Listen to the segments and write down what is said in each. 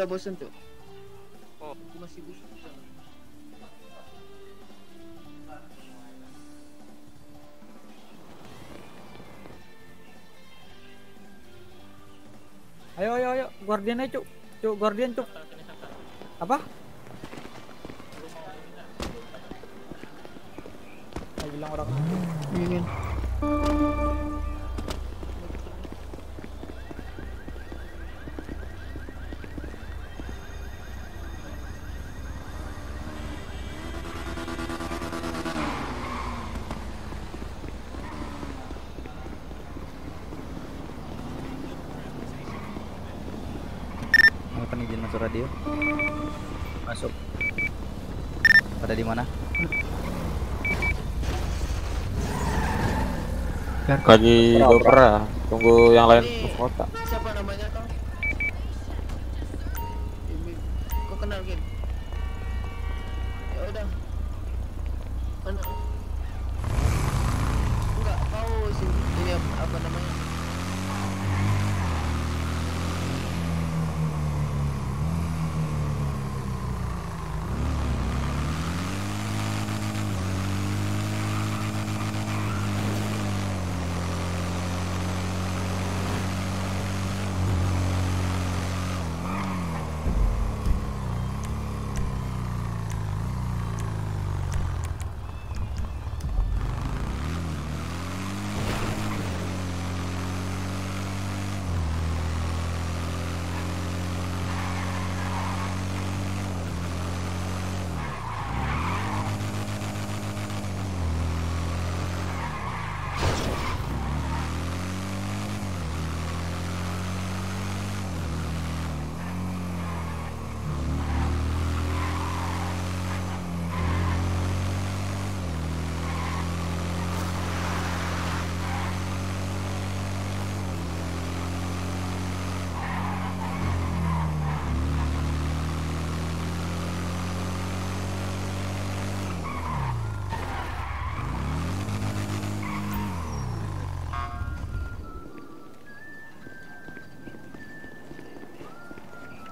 udah bosen tuh. Oh. Aku masih sana. Ayo ayo ayo, guardian aja, Cuk. Cuk, guardian, Cuk. Apa? Saya bilang orang. Lagi beberapa, tunggu yang lain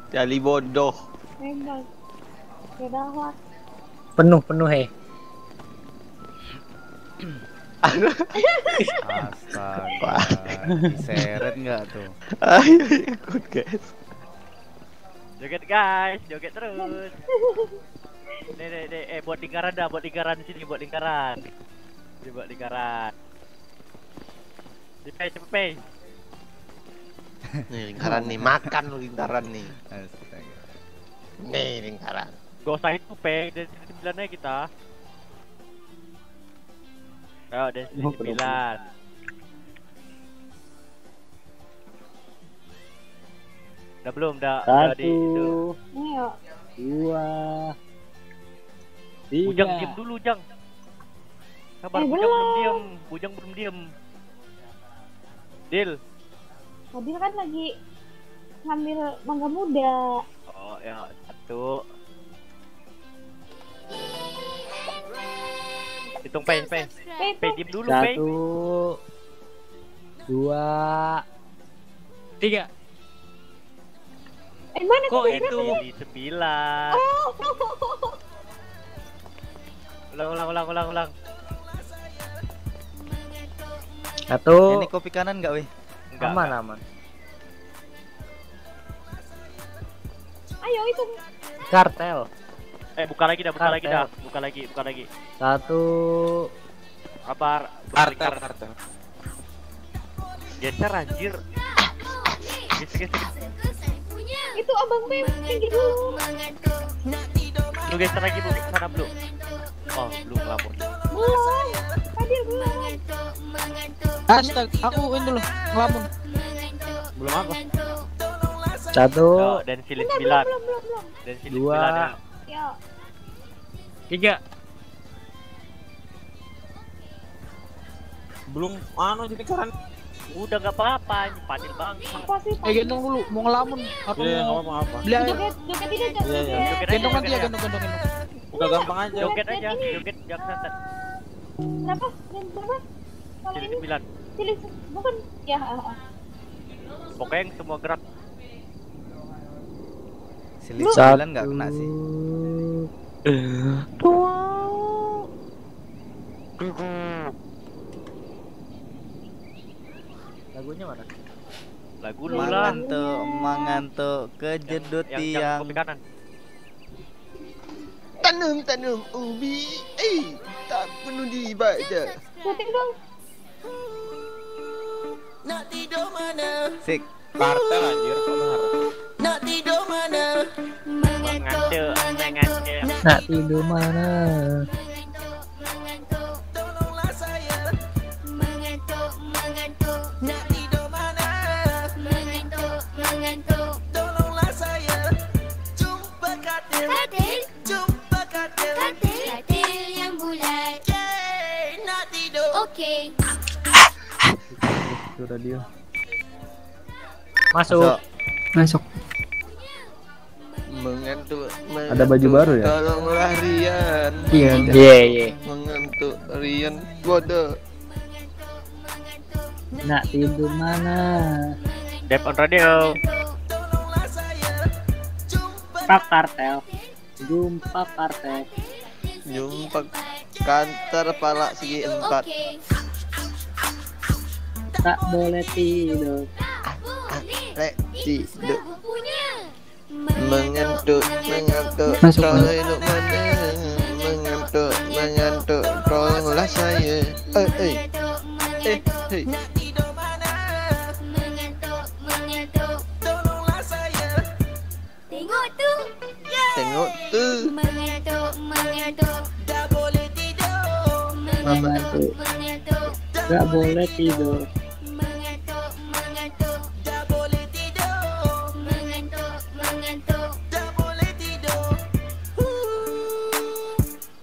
Jali bodoh. Penuh, penuh, he. Astaga. Diseret nggak tuh? Ayo ikut guys. Joget guys, joget terus. Nih, nih, nih, eh buat lingkaran dah, buat lingkaran sini, buat lingkaran. Ini buat lingkaran. Cepet, cepet. Nih lingkaran nih, makan lu lingkaran nih. Astaga. Nih lingkaran. Gak usah itu, pe. Dari sini sembilan aja kita. Ayo, dari sini Oh, belum. sembilan. Udah belum, udah, udah di itu. Ayo. dua, Bujang diam dulu, Jang. Sabar, Eh, Bujang belum. diam. Bujang belum diam. Deal. Fadil kan lagi ngambil mangga muda. Oh, ya, satu. Hitung pe, pe. Eh, Pe, tuh. diam dulu, pe. Satu, dua, tiga. Eh, mana Kok itu? Di sembilan. Oh. Ulang, ulang, ulang, ulang, ulang. Satu, Ini kopi kanan nggak weh? Enggak. aman, aman. Ayo itu. Kartel. Eh, buka lagi dah, buka lagi Kartel. dah. Buka lagi, buka lagi. Satu, Kabar. Kartel, kartel. Geser anjir. Geser, geser. Itu abang Pem tinggi dulu. Lu geser lagi, Bu. Sana, Blu. Oh, belum ngelamun. Belum. Astaga, aku ini dulu ngelamun. Belum apa? Satu, Oh, dan sili Bentar, sembilan. belum, belum, belum. Dan Dua. ya. Tiga. Belum anu jadi lingkaran. Udah nggak apa-apa, ini panil banget. Apa sih? Eh, gendong dulu, mau ngelamun. Aku Iya, mau enggak apa-apa. beli air. Joget, joget tidak, joget. Joget. Joget aja, Gendong nanti joget ya, gendong, gendong, gendong. Udah gampang aja. Joget aja, joget jangan. Berapa? Dan berapa? Kalau ini sembilan. pilih bukan ya. ah, ah. Pokoknya yang semua gerak. Lu- sembilan nggak kena sih. Lagunya mana? Lagu lu lah. Mangantuk, mangantuk, kejedut Yang, yang tiang. kopi kanan. Tanam tanam ubi. Eh, Syuting dong. Nak tidur mana? Sik, Kartel anjir. Nak tidur mana? Mengantuk, mengantuk. Nak tidur mana? Itu radio. masuk. Masuk. Masuk. Mengantuk, Ada baju baru ya? Tolonglah Rian. Iya. Iya iya. Mengantuk Rian bodoh. Nak tidur mana? Dep on radio. Jumpa Pak kartel. Jumpa kartel. Jumpa kantor pala segi empat. Okey. Tak boleh tidur. Lek tidur. Punya. Mengantuk, mengantuk. Masuk, Kau masuk. hidup mana? Mengantuk, mengantuk. Tolonglah saya. Eh, eh, eh, eh. Tolonglah saya. Tengok tu. Tengok tu. Mengantuk, mengantuk. Tak boleh tidur. Mengantuk. Mengantuk. Gak boleh tidur.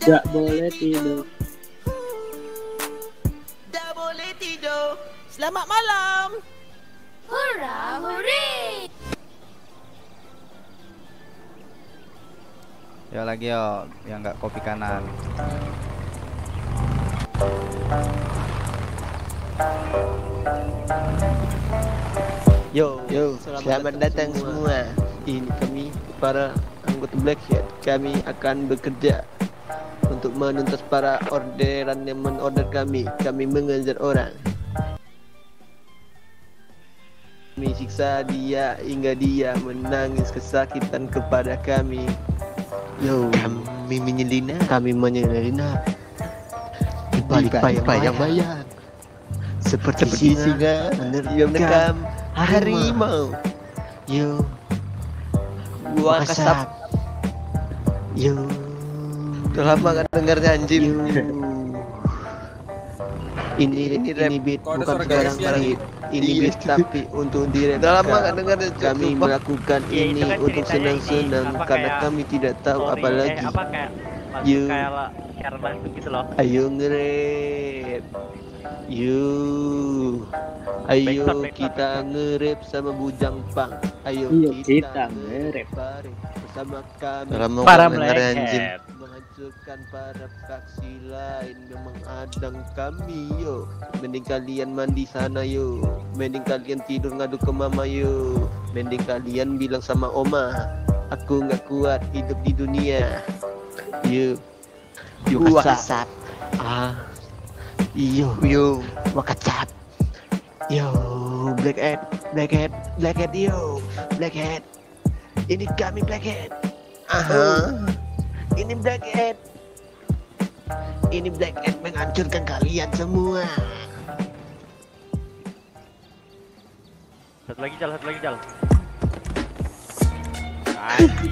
Gak boleh tidur. Tak boleh tidur. Selamat malam. Hurrah, hooray. Yo lagi yo, yang nggak kopi kanan. Yo, yo, selamat, datang, semua. Ini kami para anggota Black Hat. Kami akan bekerja untuk menuntas para orderan yang menorder kami. Kami mengejar orang. Kami siksa dia hingga dia menangis kesakitan kepada kami. Yo, kami menyelinap. Kami menyelinap. Di balik bayang bayang Seperti, singa menerkam harimau. Yo, gua kasap. Yo, udah lama kan dengar anjing. Ini ini rap beat Kok ada bukan sekarang garisnya beat. Ini beat tapi untuk direm. Udah lama kan dengar kami melakukan Ya, ini kan untuk ini, senang-senang karena kayak kami tidak tahu Story, apa eh, lagi. apa kayak You. kayak langsung gitu loh. Ayo ngerep. Yo. Ayo backsound, kita ngerep sama Bujang Pang. Ayo Iya, kita kita ngerep. bareng bersama kami. Para Hat. Menghancurkan para faksi lain. Yang mengadang kami yo. Mending kalian mandi sana yo. Mending kalian tidur ngadu ke mama yo. Mending kalian bilang sama oma aku nggak kuat hidup di dunia. Yo. Yo kasap ah. Yo yo. Wakacap yo black hat black hat black hat yo. Black hat. Ini kami black hat. Aha ini Black Hat. Ini Black Hat menghancurkan kalian semua. Satu lagi jal, satu lagi jal.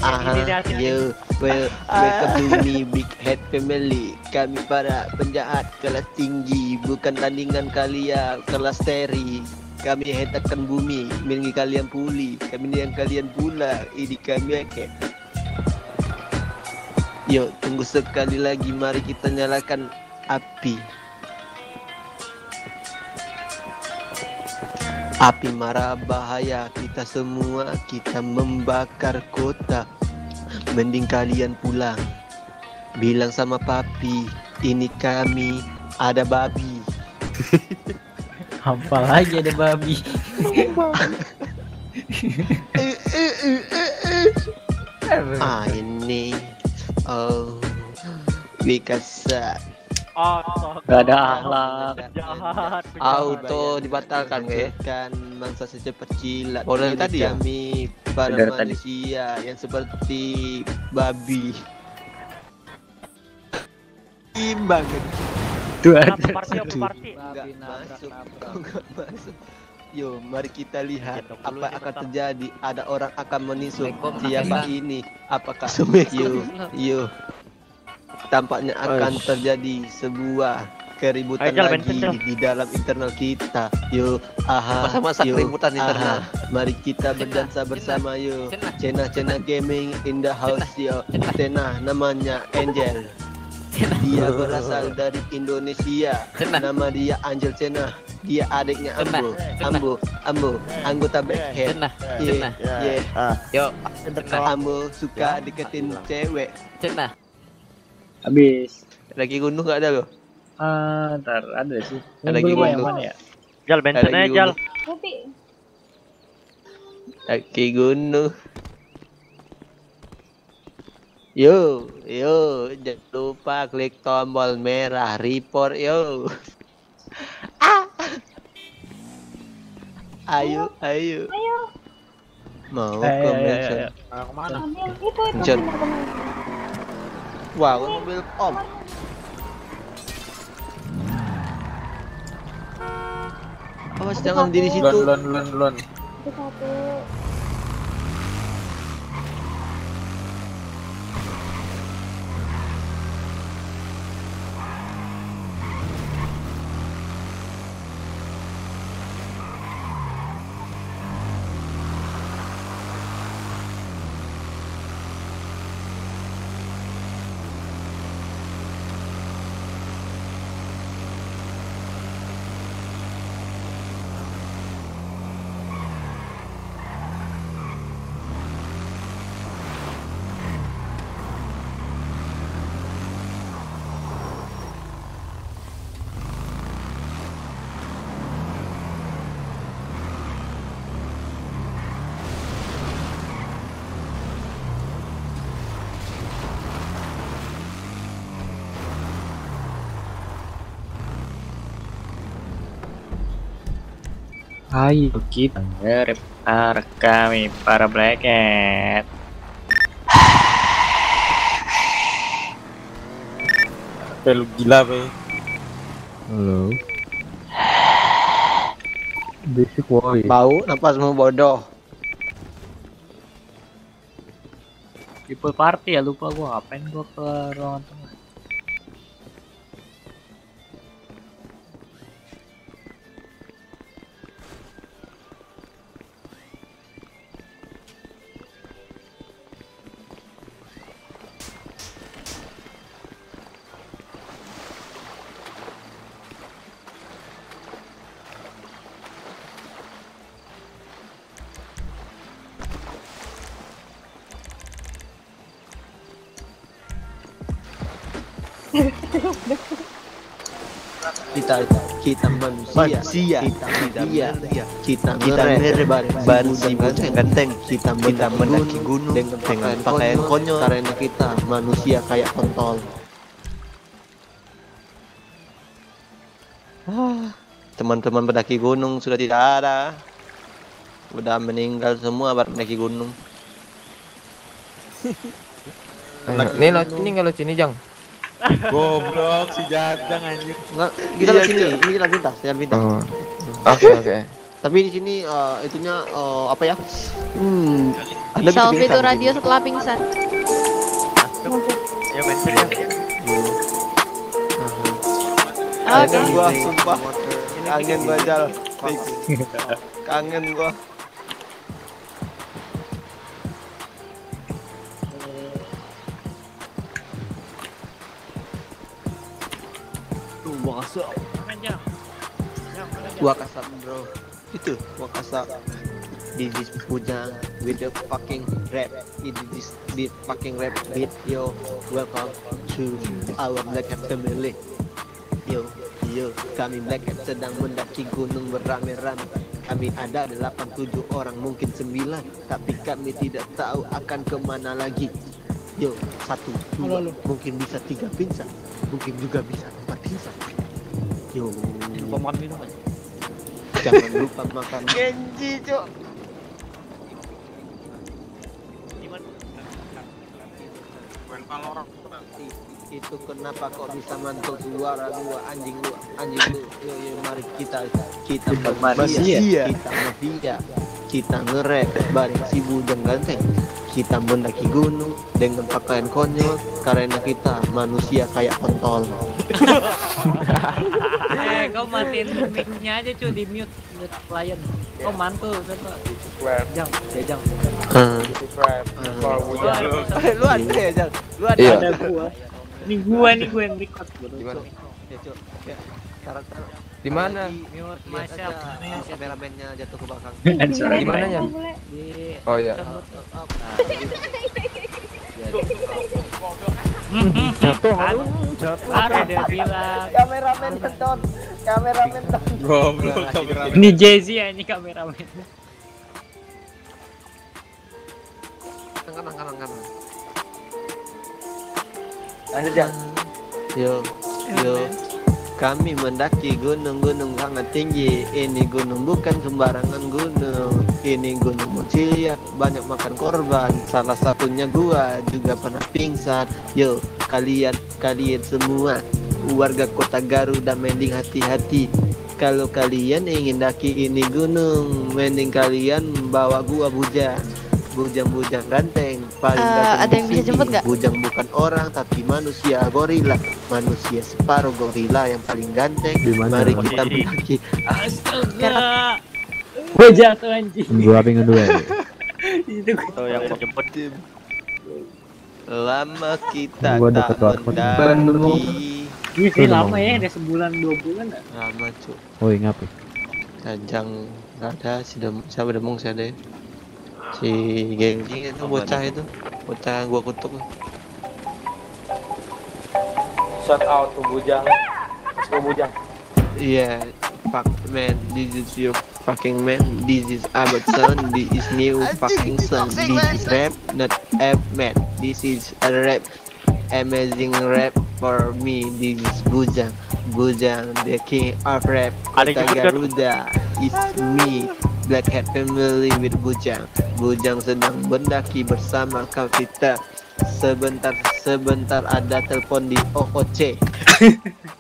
Aha, ini dia hasilnya. yo, well, welcome to me Big Head Family. Kami para penjahat kelas tinggi, bukan tandingan kalian kelas teri. Kami hetakan bumi, milik kalian pulih. Kami yang kalian pula, ini kami Hat. Yuk, tunggu sekali lagi. Mari kita nyalakan api. Api marah bahaya kita semua kita membakar kota. Mending kalian pulang. Bilang sama papi, ini kami ada babi. Apa lagi ada babi? Eh, eh, eh. Ah ini Oh Mikasa Astaga. Gak ada akhlak. Jahat. Auto dibatalkan ya kan mangsa secepat kilat Model Ini tadi ya? kami para tadi. manusia yang seperti babi imbang Tuh Apa party apa party? Enggak masuk. Enggak masuk Yo, mari kita lihat dulu apa akan tetap. terjadi. Ada orang akan menisuk siapa ini. Apakah yo yo tampaknya akan terjadi sebuah keributan Ayo, lagi di dalam internal kita. Yo, aha. Masa-masa yo, keributan internal. aha. Mari kita berdansa bersama yo. Cena Cena Gaming in the house yo. Cena namanya Angel. Dia berasal dari Indonesia. Nama dia Angel Cena. Dia adiknya Ambo. Ambo, Ambo, anggota Blackhead. Cenah, cenah. iya. Yuk, Ambo suka deketin cewek. cenah. Habis. Lagi gunung gak ada loh. Ah, ntar ada sih. Ada tuh. mana ya? Jal bensin Ada aja lagi Jal. Tapi Lagi gunung. Yo, yo, jangan lupa klik tombol merah report yo. Ah. Ayo, ayo. ayo Mau Ayo, ke ayo, ayo, ayo. itu itu. Wah, mobil om. Awas jangan di situ. Lon lon lon Ayo kita ngerep kami para blacket. Pel gila be. Halo. Basic boy. Bau napasmu bodoh. People party ya lupa gua ngapain gua ke ruangan kita manusia, kita dia, kita kita ngerep baru si kita kita mendaki gunung. dengan dengan pakaian konyol. karena kita manusia kayak kontol. Ah, Teman-teman pendaki gunung sudah tidak ada. Udah meninggal semua baru pendaki gunung. Ini lo ini kalau sini jang. Goblok si jadang anjir. Enggak, kita Iya, ke sini, ini jalan pintas, jalan pintas. Oh. Oke oke. Tapi di sini eh, itunya eh, apa ya? Hmm, bisa Selfie itu di radio setelah pingsan. Ya bensin ya. Oke. Kangen gua, sumpah. Kangen gua jal. Fix. Kangen gua. Wakasa bro. Itu Wakasa. This is Pujang with the fucking rap. Is this fucking rap beat. Yo, welcome to our Black Hat family. Yo, yo, kami Black Hat sedang mendaki gunung beramai-ramai. Kami ada 87 orang mungkin 9 Tapi kami tidak tahu akan ke mana lagi Yo, satu, dua, mungkin bisa tiga pingsan Mungkin juga bisa empat pingsan Yo, makan minum aja. Jangan lupa makan. Genji, cok itu kenapa kok bisa mantul suara gua anjing lu anjing lu? Yo yo mari kita kita mafia. kita mafia kita ngerek bareng si bujang ganteng. Kita mendaki gunung dengan pakaian konyol karena kita manusia kayak kontol Eh, kau matiin mic-nya aja cuy di mute, mute klien. Kau mantul, coba. Jang, ya jang. Hmm. Lu ada ya jang lu ada Iya. ada gua. Ini gua nih gua yang record. Gimana? ya ya taruh taruh Di mana? Mute myself. aja kameramennya jatuh ke belakang Di mana ya? Boleh. Di Oh iya. Ada dia bilang. kameramen tonton kameramen Ini Jay-Z ya ini kameramen. kanan kanan kanan Lanjut ya. yo yo kami mendaki gunung-gunung sangat tinggi. Ini gunung bukan sembarangan gunung. Ini gunung Moncilia banyak makan korban. Salah satunya gua juga pernah pingsan. Yo kalian kalian semua. Warga kota Garuda mending hati-hati. Kalau kalian ingin daki ini gunung mending kalian bawa gua bujang bujang-bujang ganteng paling Eh, ganteng ada yang bisa jemput nggak? bujang bukan orang tapi manusia gorila manusia separuh gorila yang paling ganteng Di mana? mari kita mendaki Astaga. Gua jatuh anjing. Gua pengen dua. Itu. Tuh yang mau jemput. lama kita Gua tak mendaki Ini sih lama ya, ada sebulan dua bulan lama cuk Woi, ngapain? Tajang nggak ada si dem siapa demong si ada si gengji itu bocah itu? bocah gua kutuk. Shout out to Bujang. To Bujang. iya fuck man this is your fucking man. This is Abad son this is new fucking son. this is rap not app man. This is a rap amazing rap for me. This is Bujang. Bujang the king of rap. Ada Kota kan? Garuda is me Black Hat Family with Bujang. Bujang sedang mendaki bersama kau kita Sebentar sebentar ada telepon di OOC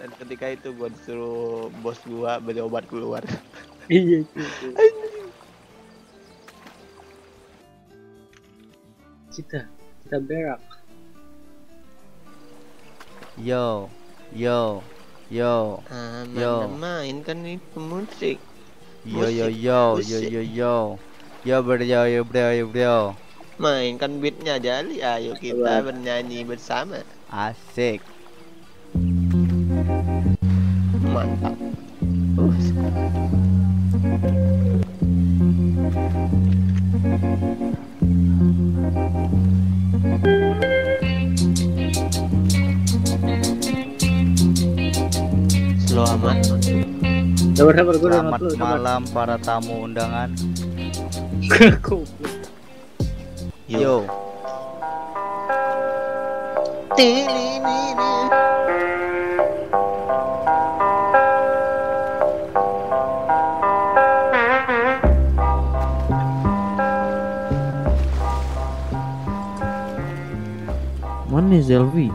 Dan ketika itu gua disuruh bos gua beli obat keluar. Iya. Kita, kita berak. Yo, yo, yo, Ah, Yo. main kan itu musik. Yo, yo, yo, yo, yo, yo, yo, bro, yo, yo, bro, yo, bro, Mainkan beatnya Jali Ayo kita bernyanyi bersama. Asik. Mantap. uh, Slow amat Sabar, sabar, udah Selamat sabar. malam para tamu undangan. Yo, Mana Zelvi?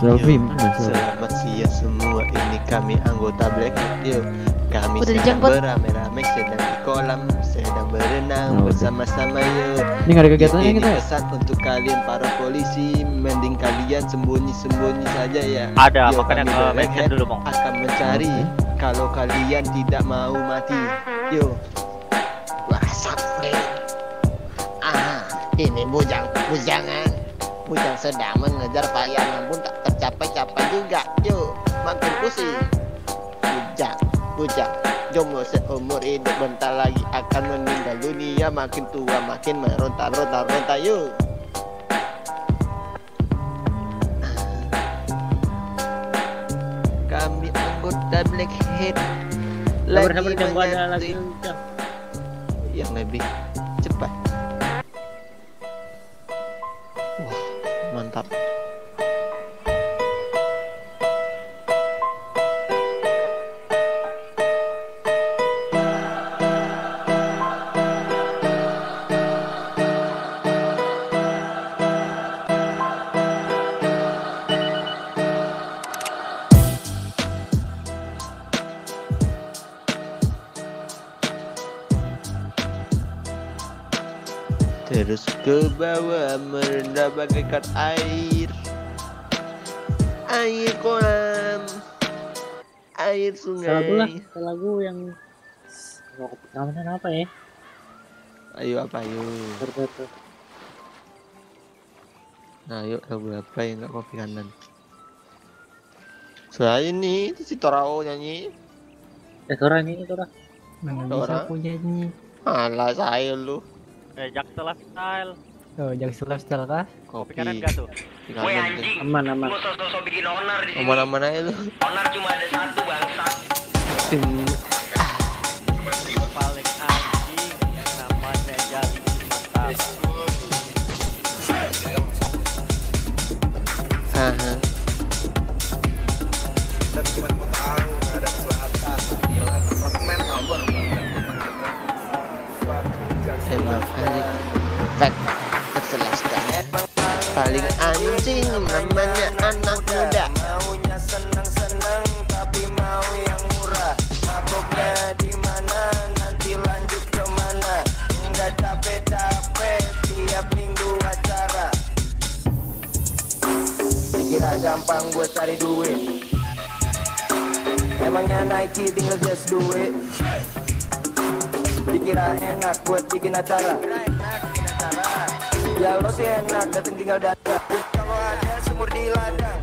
Yo, mana? Selamat siang semua. Ini kami anggota Black Yo Kami Udah sedang beramai-ramai Sedang di kolam Sedang berenang Oh, bersama-sama yo. Ini nggak ada kegiatannya Ini kita ya? pesan untuk kalian para polisi Mending kalian sembunyi-sembunyi saja ya. Ada, Yo, makanya ke Black Hat dulu, Bang. Akan mencari Kalau kalian tidak mau mati. Yo. Wah sampai. Ah ini bujang Bujangan aku yang sedang mengejar payah namun tak tercapai-capai juga yuk makin pusing. Bujang bujang. Jomblo seumur hidup bentar lagi akan meninggal dunia. Makin tua makin meronta ronta ronta yuk kami anggota Blackhead lagi yang lebih cepat. Mantap ke bawah merendah bagaikan air air kolam air Salah lah, sungai lagu yang namanya apa ya? ayo apa ayo nah ayo lagu apa yang nggak kopi kanan saya ini itu si Torao nyanyi Eh, Tora ini Tora. Mana Orang. bisa aku nyanyi? Alah saya lu Eh, Jaksel lifestyle. Oh, Jackson lifestyle kah? Kopi kopi kanan gak tuh? kopi kanan tuh. Aman aman. aman-aman aja lu Tim anjing namanya anak muda. Maunya seneng-seneng tapi mau yang murah. Maboknya di mana nanti lanjut ke mana Nggak capek-capek tiap minggu acara. Dikira gampang buat cari duit. Emangnya Nike tinggal just do it? Dikira enak buat bikin acara. Ya lo sih enak dateng tinggal datang di ladang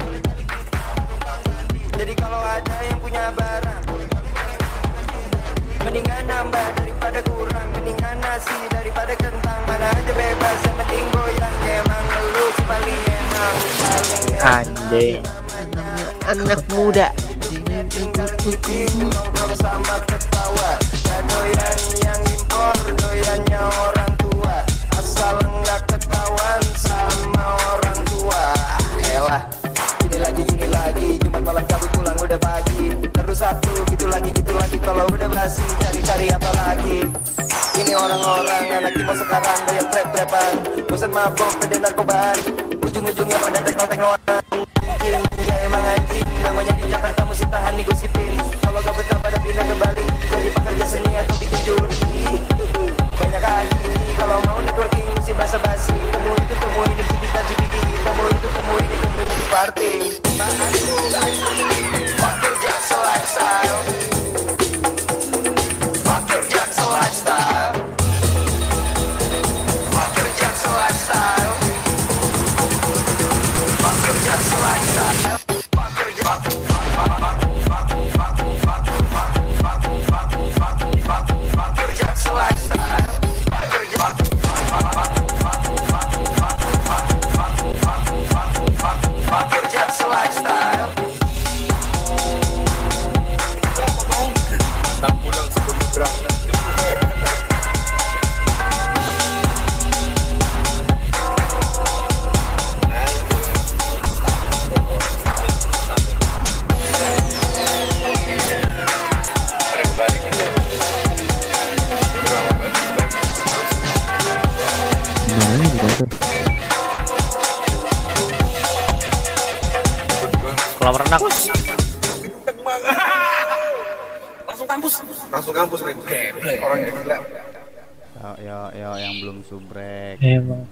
Jadi kalau ada yang punya barang Mendingan nambah daripada kurang. Mendingan nasi daripada kentang. Mana aja bebas yang penting goyang. Emang lu paling enak. Anjing. Anak muda. Sama ketawa doyan yang impor, doyannya orang tua. Asal nggak ketahuan sama orang Elah, ini lagi, ini lagi Jumat malam cabut pulang udah pagi. Terus satu, gitu lagi, gitu lagi Kalau udah basi, cari-cari apa lagi? Ini orang-orang anak Imo sekarang doyan trap-trapan. Bosan mabok, gede narkobaan Ujung-ujungnya pada tekno-teknoan Mungkin ya emang anjing Namanya di Jakarta mesti tahan digosipin. Kalau gak betah pada pindah ke Bali. Jadi pekerja seni atau bikin juri. Banyak anjing Kalau mau networking mesti basa-basi. Temu itu temu ini Temu itu temu ini community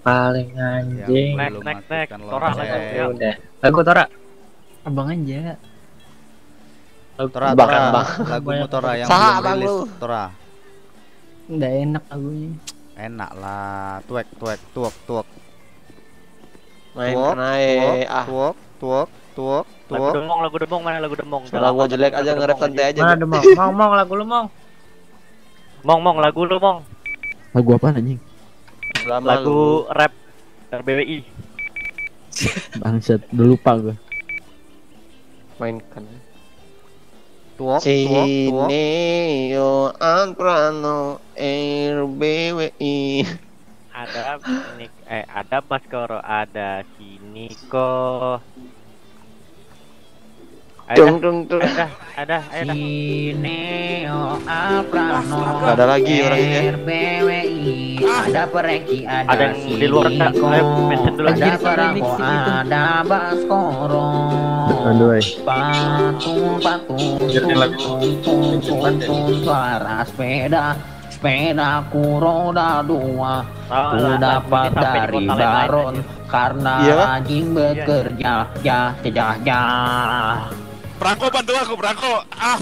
paling Yang anjing. Nek, belum nek, nek. matikan Tora lanjut, Ya ya. udah. Lagu Tora. Abang aja. Tora, Bahkan, Bang. lagumu Tora yang Salah, belum Bang, rilis. lu. Tora, Nggak enak lagunya. enak lah. Tuek, tuek, tuok, tuok, Main tuok, naik ah tuok, tuok, tuok, Lagu tuok. demong, lagu demong mana lagu demong? Suara gua jelek aja nge-rap santai aja Mana gua. ada mong? Mong mong lagu lu mong. Mong, mong, lagu lu mong. Lagu apa anjing? Lama Lagu lu. rap RBWI. Bangsat, udah lupa gue. mainkan Tuok, tuok, tuok. Cineo Antrano RBWI Ada ini eh ada Baskoro, ada Siniko. Ada, Tung. tung tung ada, ada, ada. Sineo Alprano Gak ada lagi orang ini ya. RBWI ada Pereki ada Ada yang di luar tak? Ayo mention dulu. ada Perako ada Baskoro. Aduh, patung patung Jadi lagu. tung tung suara sepeda sepedaku roda dua. Oh, Ku dapat dari Baron karena Iya, Pak? rajin bekerja. Ya ya ya Brako bantu aku, Brako. Ah,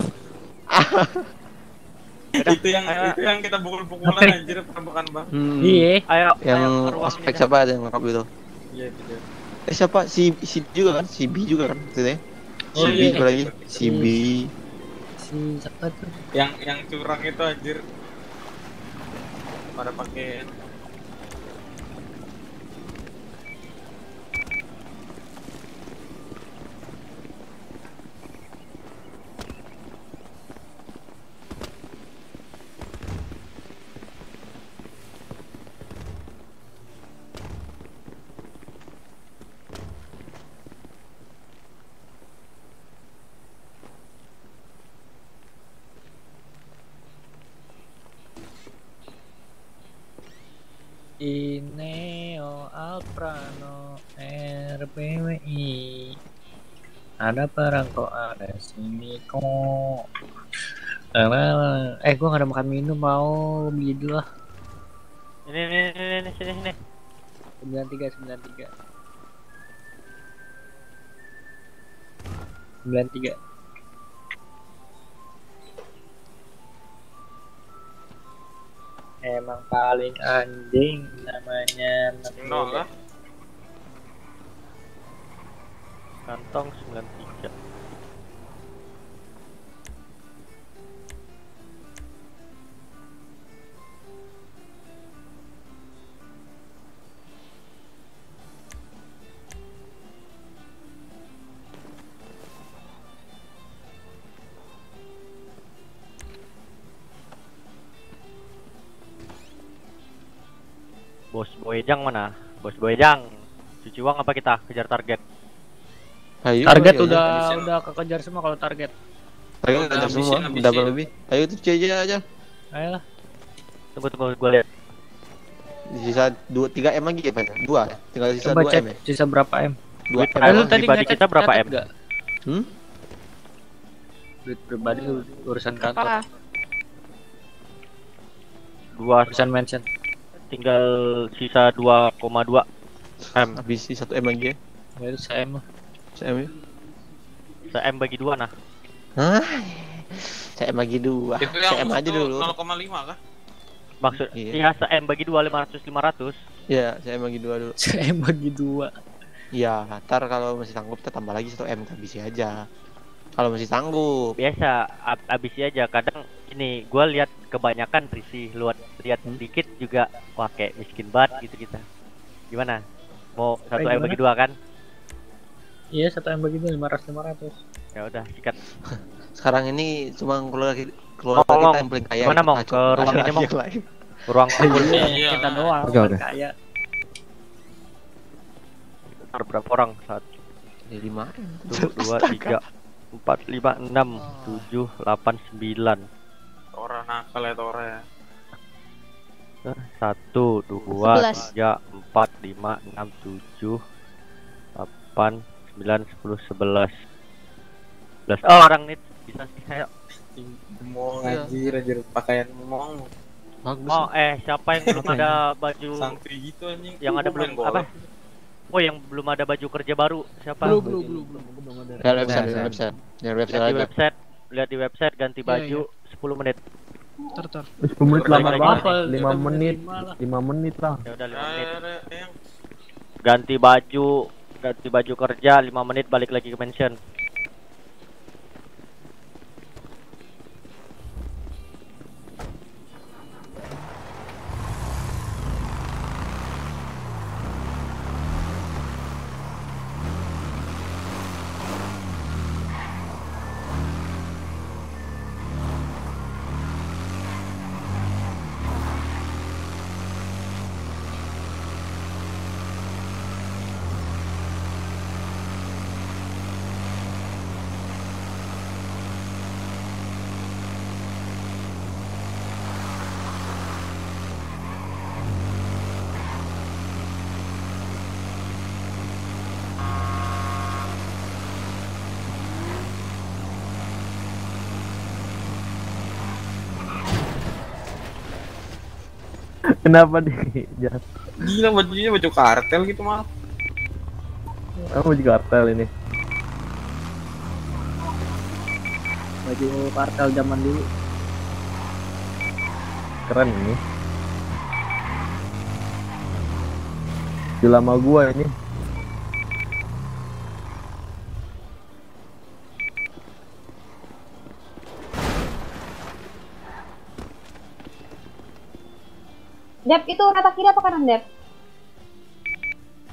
itu yang itu yang kita pukul-pukulan anjir perampokan bang. Hmm, iya Ayo, Yang ayo ospek ini siapa ada yang ngerap gitu Iya itu. Eh siapa? Si, si juga kan? Si B juga kan? Maksudnya Si Oh, B iya. siapa lagi? Si B si siapa tuh Yang yang curang itu anjir. Pada pakai Ineo Alprano RBWI ada perangko ada sini kok. Eh gua gak ada makan minum mau beli dulu lah. Ini, ini, ini, ini, sini, sini. 93 93 93 Emang paling anjing namanya anak no muda. lah. Kantong 93. Bos Boyejang mana? Bos Boyejang. Cuci uang apa kita kejar target? Ayo Target ayo, udah habisin. udah kekejar semua kalau target. Ayo Udah ada habisin, semua. Double lebih Ayo itu aja aja Ayolah. Tunggu tunggu gua lihat. Sisa 2, 3 M lagi ya Pak? 2 ya? Tinggal sisa Coba 2 cek M ya? sisa berapa M. 2 Duit M Ayo, lu lu tadi pribadi nyatet- kita berapa M? nggak? Hmm? Duit pribadi ur- urusan kantor, Apa? Dua urusan mention. Tinggal sisa 2,2 M. Habis sisa 1 M lagi ya? Ya itu saya mah. Sisa M ya? Se M bagi dua nah. Hah? Saya M lagi 2 Itu Saya yang M aja dulu 0,5 kah? Maksud Iya. iya se M bagi dua 500 500. Iya, saya M lagi 2 dulu Saya bagi dua. Iya, ntar kalau masih sanggup kita tambah lagi 1 M habisi aja Kalau masih sanggup Biasa ab- abisi aja kadang ini gua lihat kebanyakan risih luat lihat Hmm. sedikit juga wah kayak miskin banget gitu kita. Gimana? Mau satu M bagi dua kan? Iya satu M bagi dua lima ratus lima ratus. Ya udah sikat. Sekarang ini cuma keluarga keluarga Mong, kita yang paling kaya Mong? kacau. Ke ruang ini, lain. Ruang kumpul Iya, kita iya. doang. Oke, orang oke. Kaya. Berapa orang? Satu, Ini 5 M dua, tiga, empat, lima, enam, tujuh, delapan, sembilan. Orang nakal ya Tora ya. Eh, Satu, dua, Sebelas. tiga, empat, lima, enam, tujuh, delapan, sembilan, sepuluh, sebelas. Sebelas orang nih bisa sih ayo. Mong Iya. anjir anjir pakaian mong Bagus Oh eh siapa yang belum ada baju santri gitu anjing. yang ada belum apa? Oh yang belum ada baju kerja baru siapa? Belum belum belum belum belum ada. Lihat website, lihat nah. website Lihat website Lihat di website, lihat di website ganti Iya, baju 10 menit. Ter ter. 10 menit lama banget. banget. 5 Udah menit. lima lah. 5 menit lah. Ya udah 5 Ya, menit. Ganti baju, ganti baju kerja 5 menit balik lagi ke mansion. Kenapa di jatuh? Gila bajunya baju kartel gitu mal. Kamu juga kartel ini. Baju kartel zaman dulu. Keren ini. Udah lama gua ini. Dep itu rata kiri apa kanan Dep?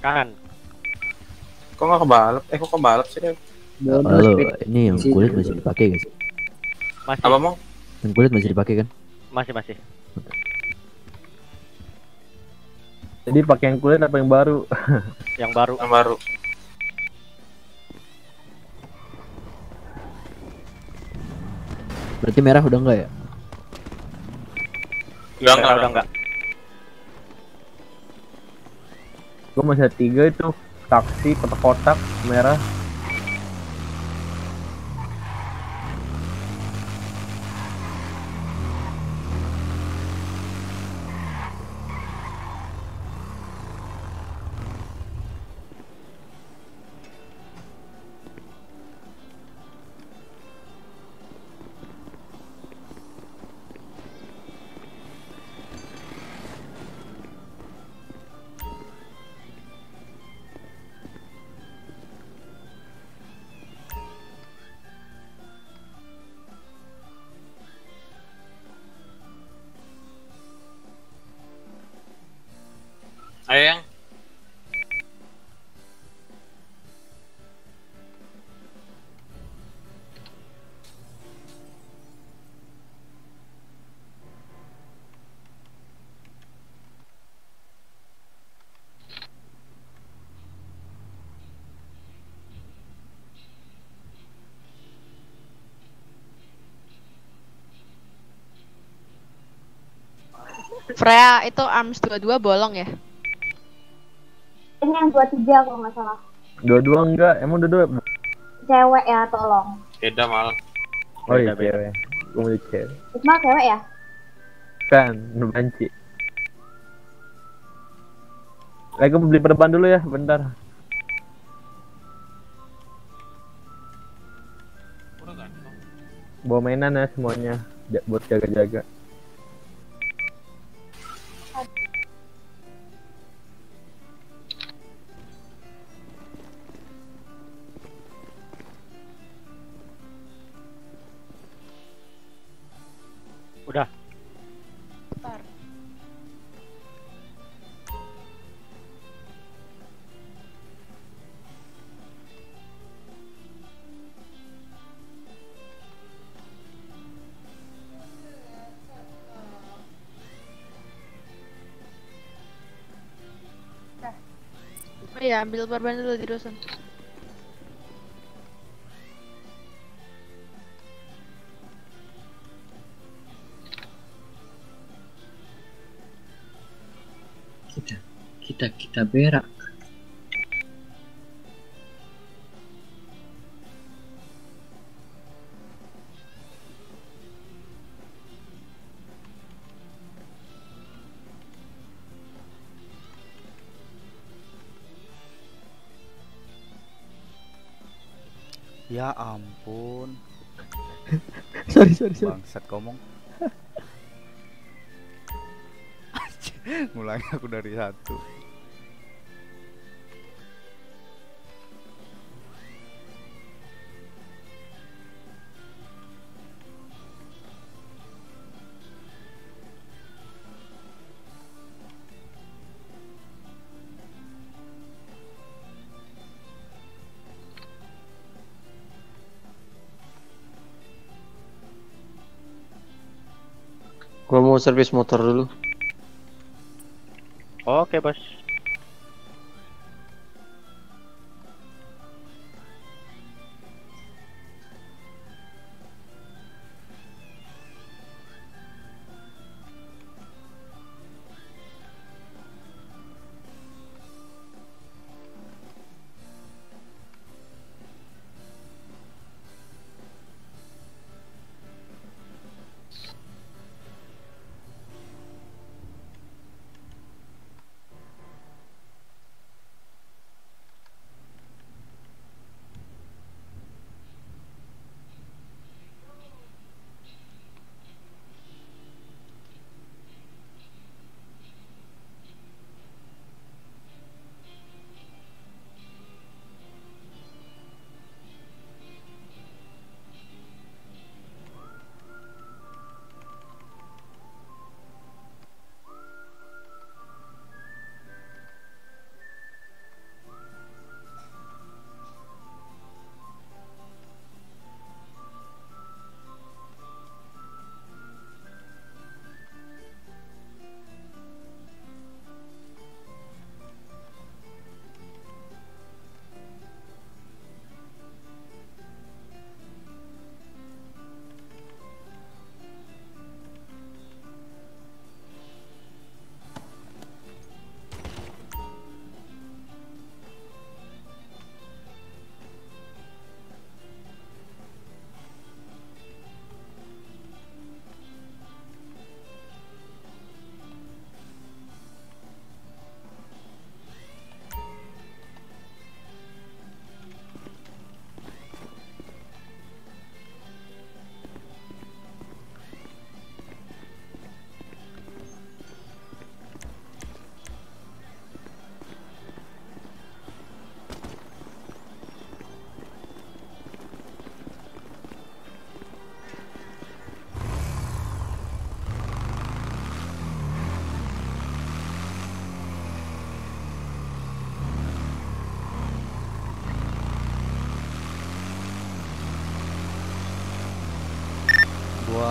Kanan. Kok nggak kebalap? Eh kok kebalap sih? Dev? Halo, ini yang kulit masih dipakai guys. Masih. Apa mau? Yang kulit masih dipakai kan? Masih masih. Jadi pakai yang kulit apa yang baru? Yang baru. Yang baru. Berarti merah udah enggak ya? Enggak Merah enggak udah enggak. Gua masih ada tiga itu. Taksi, kotak-kotak, merah. Ayo yang. Freya itu arms dua-dua bolong ya? Ini yang dua tiga kalau nggak salah. Dua-dua enggak, emang dua-dua. Cewek ya tolong. Beda mal. Oh iya, cewek. Gua mau cewek. Ismail cewek ya? Kan, banci. Lagi gua beli perban dulu ya, bentar. Bawa mainan ya semuanya, buat jaga-jaga. Iya, ambil perban dulu di rusun. Kita kita kita berak. Bangsat ngomong. Ngulangi aku dari satu. Mau servis motor dulu. Oke, Bos.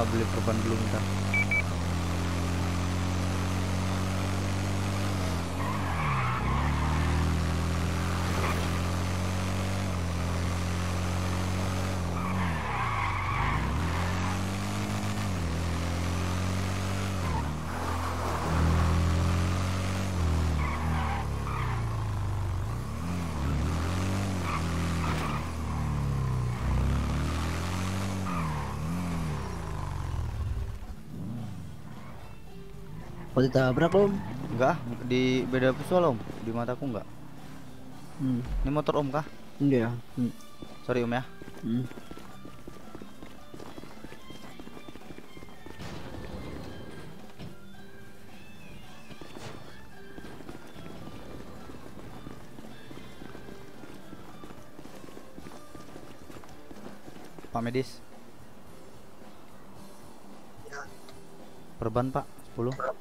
Beli perban dulu bentar. Mau ditabrak om? Enggak, di beda visual om. Di mataku enggak. Hmm. Ini motor om kah? Enggak. Hmm. Sorry om ya. Hmm. Pak medis. Perban pak, 10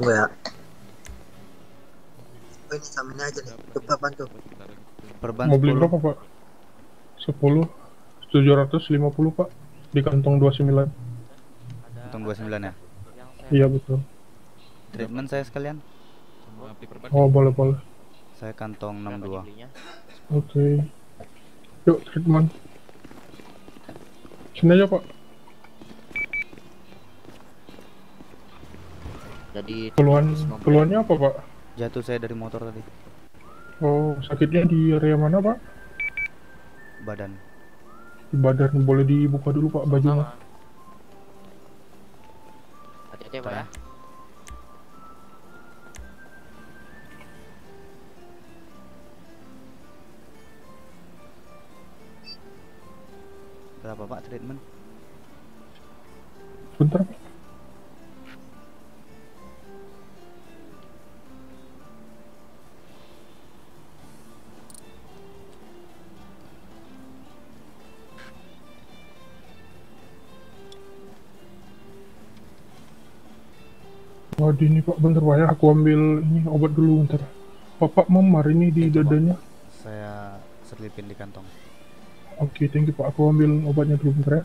Tunggu ya. Oh ini samain aja nih. Coba bantu. Perban Mau beli 10 berapa pak? 10 750 pak. Di kantong 29 Untung 29 ya? Iya betul. Treatment saya sekalian. Oh boleh boleh. Saya kantong 62 oke. Yuk treatment. Sini aja pak Jadi keluhan keluhannya apa pak? Jatuh saya dari motor tadi. Oh sakitnya di area mana pak? Badan. Di badan boleh dibuka dulu pak bajunya? Hati-hati Pak ya. Berapa pak treatment? bentar pak Waduh ini pak bentar pak ya. Aku ambil ini obat dulu bentar. Bapak memar ini di dadanya. Saya selipin di kantong. Oke thank you pak. Aku ambil obatnya dulu bentar ya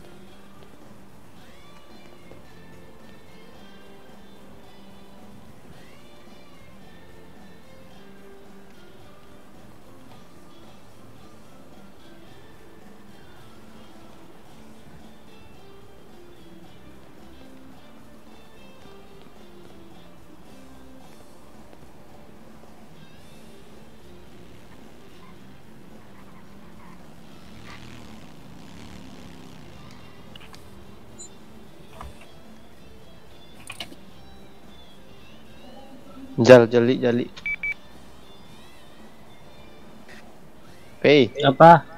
Jal, jali, jali. Hey, Apa?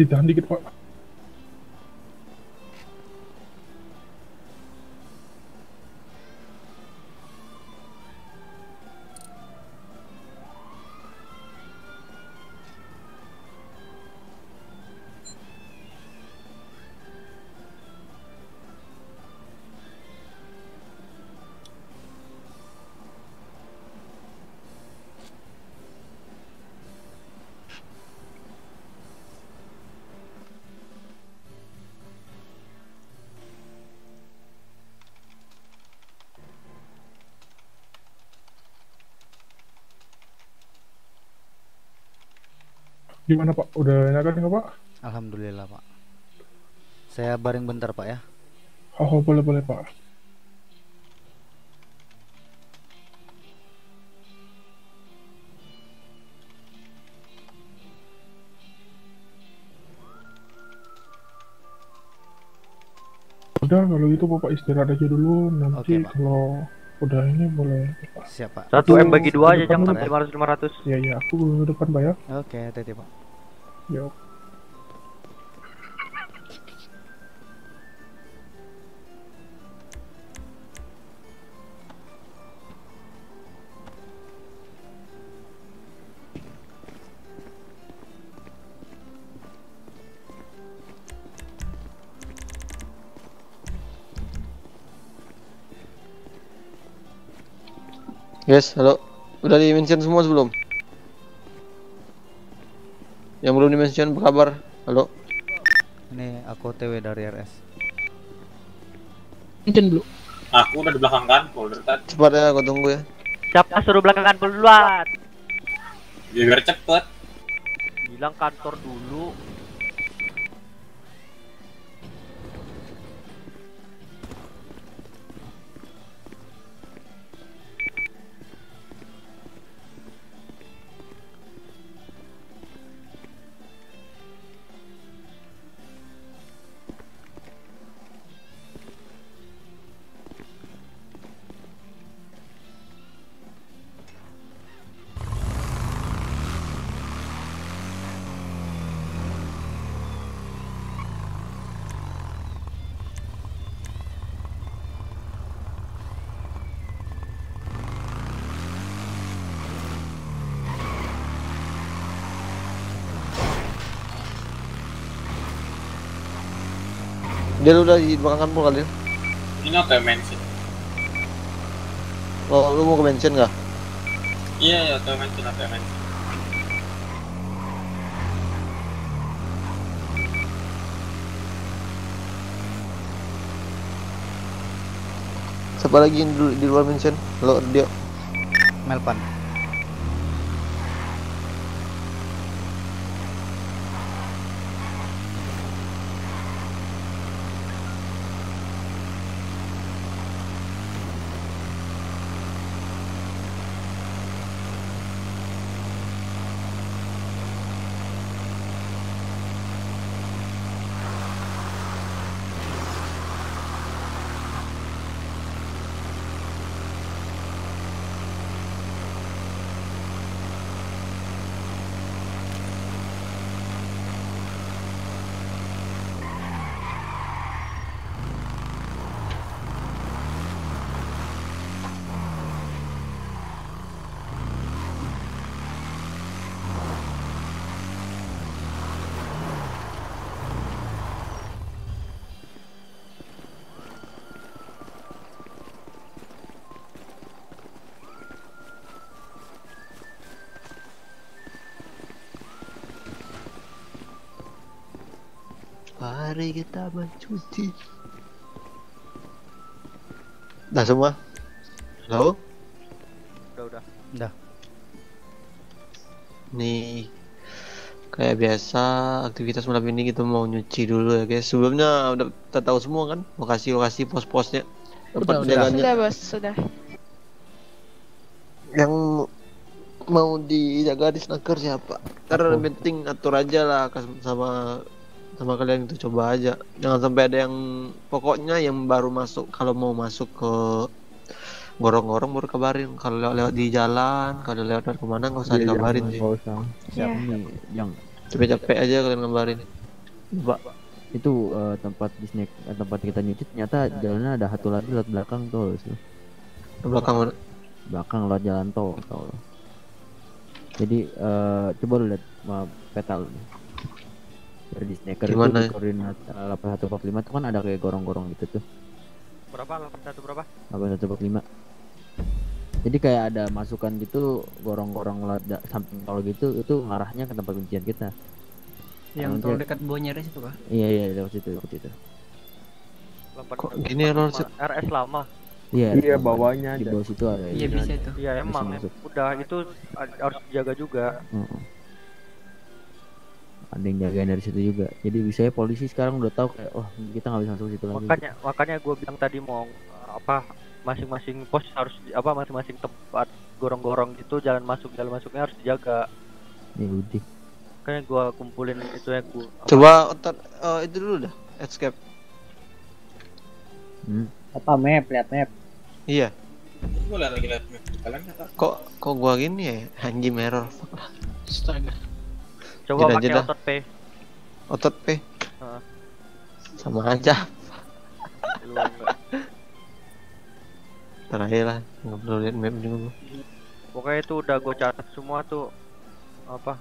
Iya ditahan dikit pak Gimana pak? Udah enakan nggak pak? Alhamdulillah pak Saya baring bentar pak ya Oh boleh boleh pak Udah kalau gitu bapak istirahat aja dulu nanti Oke, Pak. kalau udah ini boleh Siap pak Satu M bagi dua aja depan, sampai Pak. 500 500. Ya ya aku depan pak ya. Oke hati-hati pak Yok. Guys, halo. Udah di mention semua sebelum? Yang belum di mention apa kabar? Halo. Ini aku TW dari RS. Mention dulu. Aku udah di belakang kan, folder tadi. Cepat ya, aku tunggu ya. Siapa suruh belakangan duluan? Ya, biar cepet. Bilang kantor dulu. Dia udah di belakang kantor kali ya? Ini auto mention. Oh, lu mau ke mention nggak? Iya, ya, auto mention, auto mention. Siapa lagi yang di, di luar mention? Halo, dia. Melpan. Mari kita bercuti. Dah semua? Halo? Udah udah. Udah. Nih kayak biasa aktivitas malam ini kita mau nyuci dulu ya guys. Sebelumnya udah kita tahu semua kan lokasi-lokasi pos-posnya. Tempat Udah, udah. Sudah bos, sudah. Yang mau dijaga di snaker siapa? Ntar penting atur aja lah sama sama kalian itu coba aja. Jangan sampai ada yang pokoknya yang baru masuk kalau mau masuk ke gorong-gorong baru kabarin kalau lewat, lewat di jalan kalau lewat dari ke mana nggak usah Iya, dikabarin sih nggak usah. Iya. Ini yang capek-capek aja kalian ngabarin coba itu eh, tempat di snack eh, tempat kita nyuci ternyata jalannya ada satu lagi lewat belakang tol sih. belakang mana Belakang lewat jalan tol tol. Jadi eh, coba lu lihat peta lu. Dari di snacker Gimana? itu di koordinat eh, 8145 itu kan ada kayak gorong-gorong gitu tuh. Berapa? 81 berapa? 8145. Jadi kayak ada masukan gitu gorong-gorong lewat da- samping tol gitu itu ngarahnya ke tempat kuncian kita. Yang tol dekat Bonyeres itu kah? Iya iya lewat situ lewat situ. Kok gini error? RS lama. Iya, Iya, di bawahnya di bawah situ ada. Iya bisa itu. Iya emang. Udah itu harus dijaga juga. Heeh. Ada yang jagain dari situ juga. Jadi bisa polisi sekarang udah tahu kayak oh kita nggak bisa masuk situ lagi. Makanya makanya gue bilang tadi mau apa masing-masing pos harus apa masing-masing tempat gorong-gorong gitu jalan masuk jalan masuknya harus dijaga. Ya udah. Makanya gue kumpulin itu ya gue. coba otot eh, itu dulu dah escape Hmm. Apa map? Lihat map. iya Gue lihat lagi lihat map. Kalian nggak tahu. kok kok gua gini ya anjing error Fuck lah. Astaga. Coba pakai otot P. otot P Heeh. sama aja terakhir lah nggak perlu lihat map juga. Pokoknya itu udah gue catat semua tuh apa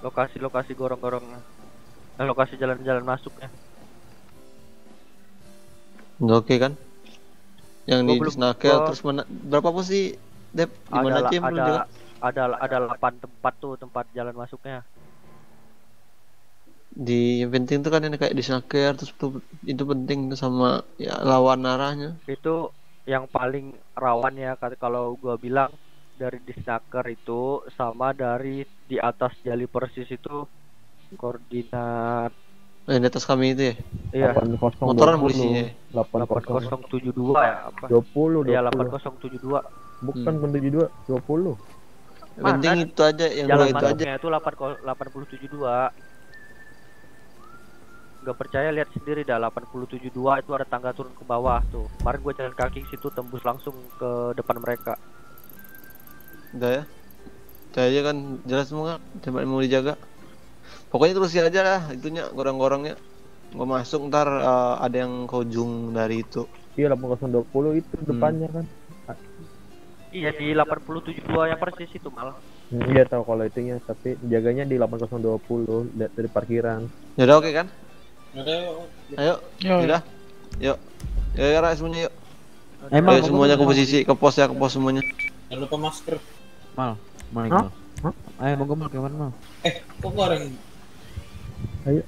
lokasi-lokasi gorong-gorongnya, eh, lokasi jalan-jalan masuknya. udah oke kan Yang Gua di belum- Snakel gua- terus mana berapa pos sih? Dep, di mana aja yang belum jaga? Ada ada 8 tempat tuh tempat jalan masuknya. Di yang penting tuh kan yang kayak di Snakel terus itu, itu penting tuh sama ya lawan arahnya. Itu yang paling rawan ya kalau gua bilang dari di snacker itu sama dari di atas jali persis itu koordinat Eh, di atas kami itu ya. Iya. 80 Motoran polisinya. 80 8072 ya apa? 20 Iya 20. 8072. Bukan bukan 72, 20. Yang penting itu aja yang jalan itu aja. itu 8 8072. Gak percaya lihat sendiri dah 8072 itu ada tangga turun ke bawah tuh. Kemarin gua jalan kaki situ tembus langsung ke depan mereka. Udah ya. Saya kan jelas semua coba mau dijaga. Pokoknya terusin aja lah itunya gorong-gorongnya. Gua masuk ntar eh, ada yang ke ujung dari itu. Iya 8020 itu Hmm. depannya kan. Iya di 8072 yang persis itu malah. Iya tahu kalau itunya, tapi jaganya di 8020 lihat dari parkiran. Ya udah oke kan? Ayo. Yo. Udah. Yuk. Ya ya semuanya yuk. Emang Ayo semuanya ke posisi, ke pos ya, ke pos semuanya. Jangan lupa masker. Mal, mal, Hah? mal. Ayo mau mal ke mana mal? Eh, kok ada yang... Ayo.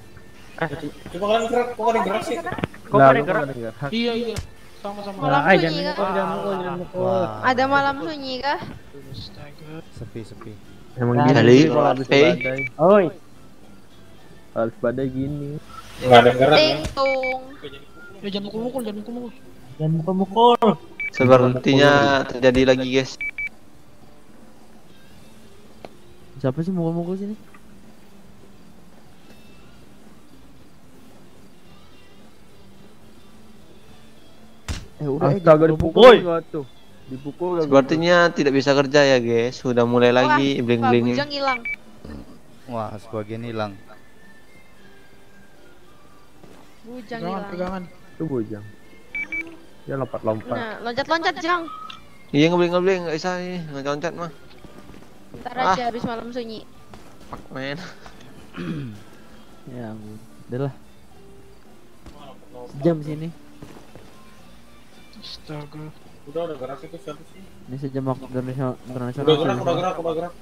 Coba kalian gerak, kok ada gerak sih? Kok ada gerak. Iya iya. Sama-sama. Malam sunyi jangan kah? mukul, jangan mukul, jangan mukul. Ada malam sunyi kah? Sepi sepi. Emang Nah, gini kali. Hey. badai. Oi. Habis badai gini. Nggak ada gerak ya. Tingtung. Ya jangan mukul-mukul, jangan mukul-mukul. Jangan mukul-mukul. Sepertinya terjadi lagi, guys. Siapa sih mukul-mukul sini? Eh udah Astaga dipukul Woi. gak tuh? Dipukul gak? Sepertinya tidak bisa kerja ya, guys. Sudah mulai lagi Wah, bling-bling. Bujang hilang. Wah, sebagian hilang. Bujang hilang. pegangan. Itu bujang. Ya lompat-lompat. Nah, loncat-loncat Jang. Iya ngebling-ngebling, nggak bisa ini, nggak loncat mah. Ntar Ah. aja habis malam sunyi. Fuck man. Ya ampun. Udah lah. Sejam sini. Astaga. Udah, udah gerak itu siapa sih? Ini sejam waktu internasional internasional. Udah gerak, udah gerak, udah gerak.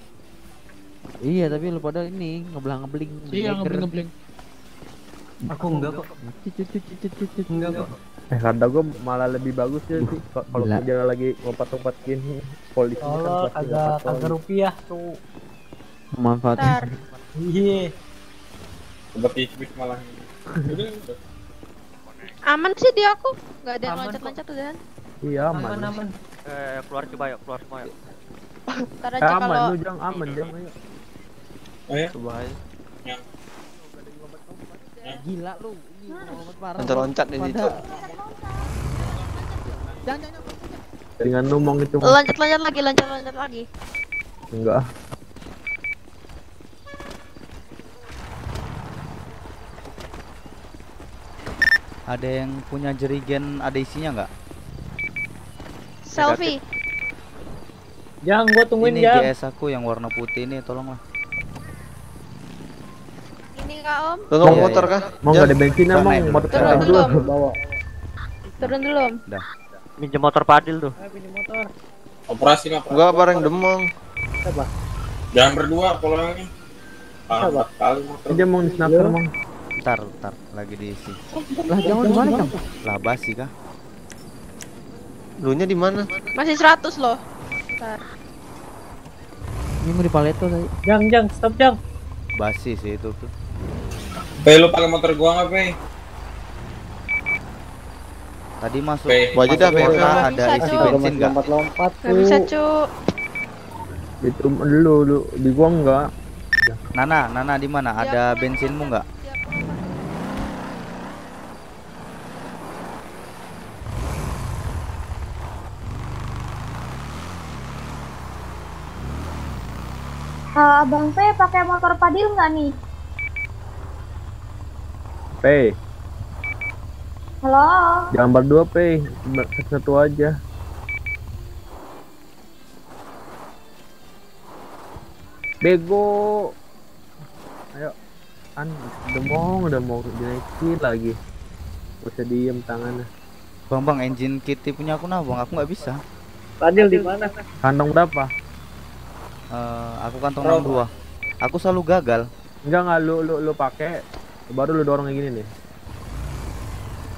Iya, tapi lu pada ini ngebelang ngebling. Iya ngebling-ngebling. Aku enggak kok. Enggak kok. Eh kata gue malah lebih bagus ya sih kalau kerja lagi ngompat-ngompat gini polisi kan pasti kagak poin. rupiah tuh. Manfaat. Iya. Icip malah. Udah, udah. Aman sih di aku. Gak ada yang loncat-loncat udah. Iya aman. Aman aman. Eh keluar coba yuk, keluar semua yuk. Ntar Eh, aja aman kalau lu jang aman jang ayo. Ayo. Coba aja. Gila lu. Ini lompat parah. Loncat-loncat di situ. Jangan jangan. Dengan numong itu loncat-loncat lagi, loncat-loncat lagi. enggak. Ada yang punya jerigen ada isinya nggak? Selfie. Jang, gua tungguin Ini Jang. GS aku yang warna putih ini tolonglah. Ini Kak Om. Nggak mau Iya, motor iya. kah? Mau enggak ada bensin dulu. motor Turun dulu bawa. Turun dulu Om. Udah. Minjem motor Padil tuh. Ayo pilih motor. Operasi apa? Gua bareng demong. Siapa? Jangan berdua kalau ini. Ah, Coba. kali motor. Dia mau di snapper emang. Ntar, ntar lagi diisi. Lah jangan di mana, Jang? Lah basi kah? Lu nya di mana? Masih 100 loh. Ntar. Ini mau di paleto tadi. Jang, Jang, stop Jang. Basi sih itu tuh. Pe, lu pakai motor gua nggak, Pe? Tadi masuk Pe. Gua aja dah, Pe. ada bisa, isi bensin nggak? Lompat-lompat Gak bisa tuh. cu. Itu dulu lu di gua enggak. Nana, Nana di mana? Ada bensinmu nggak? Eh, Abang P pakai motor padil nggak nih? P, Halo? jangan berdua P, satu aja. Bego. Ayo. Kan udah mau udah mau dinaikin lagi. Usah diem tangannya. Bang bang engine kit punya aku nah bang aku nggak bisa. Fadil di mana? Kantong berapa? Eh, aku kantong Berapa? 62 Aku selalu gagal. Enggak enggak lu lu lu pakai baru lu dorong kayak gini nih.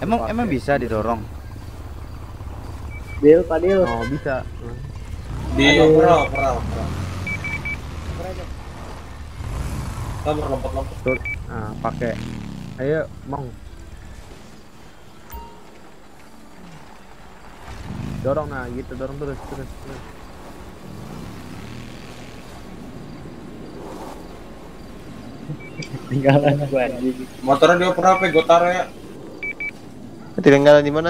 Emang emang bisa didorong. Bil, Fadil. Oh, bisa. Di pro, pro, pro. Kita berlompat-lompat. Tuh. Nah, pakai. Ayo, Mong. Dorong nah, gitu, dorong terus, terus, terus. Tinggalan gua anjing. Motornya dioper apa? Gue taruh ya. Ketinggalan di mana?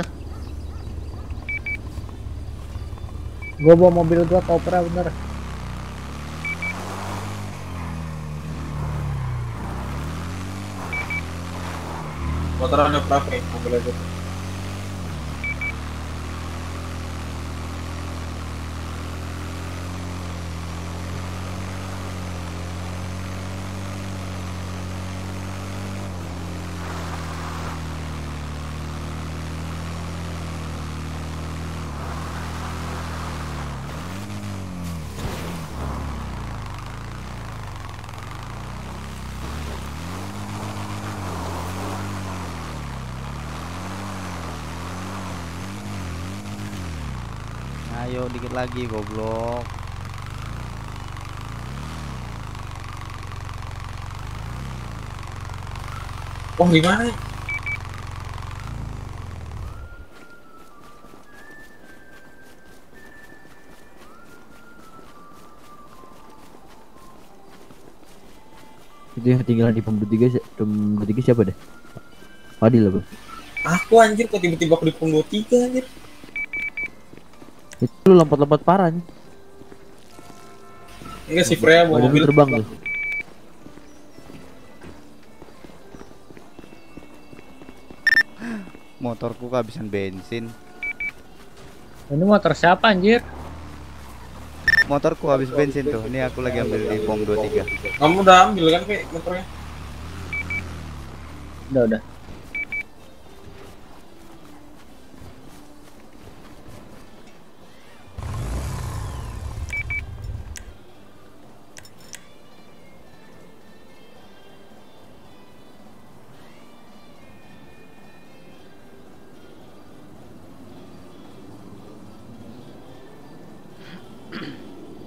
Gua bawa mobil gua ke opera bener. Motornya dioper apa? Mobilnya gue. Ayo dikit lagi goblok. Oh gimana? Itu yang ketinggalan di pom 23 si- pom 23 siapa deh? Fadil apa? Aku anjir kok tiba-tiba aku di punggung 23 anjir. Itu lu lompat-lompat parah nih. Enggak si Freya lu mobil. terbang tuh. Motorku kehabisan bensin. Ini motor siapa anjir? Motorku habis bensin tuh. Ini aku lagi ambil di pom 23. Kamu udah ambil kan Pe motornya? Udah, udah.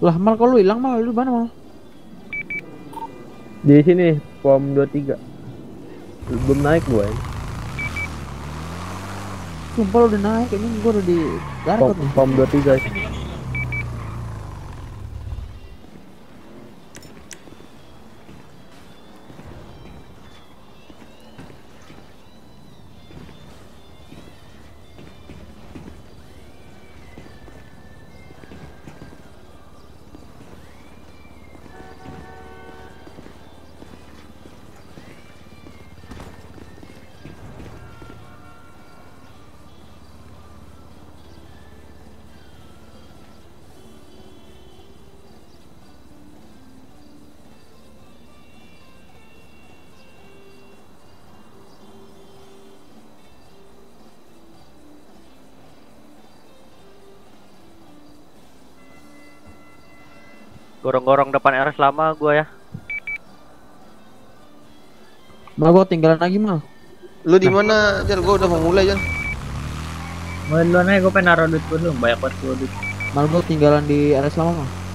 Lah mal kalau lu hilang mal lu mana mal? Di sini pom 23. Belum naik gua. Sumpah lu udah naik ini gua udah di Pom, Garkot nih. pom 23. Gorong-gorong depan RS lama gua ya. Mal gua tinggalan lagi mal. Lu di mana, Jar? Gua udah mau mulai, Jar. Mau duluan aja gue pengen naruh duit dulu, banyak banget gua duit. Mal gua tinggalan di RS lama mal.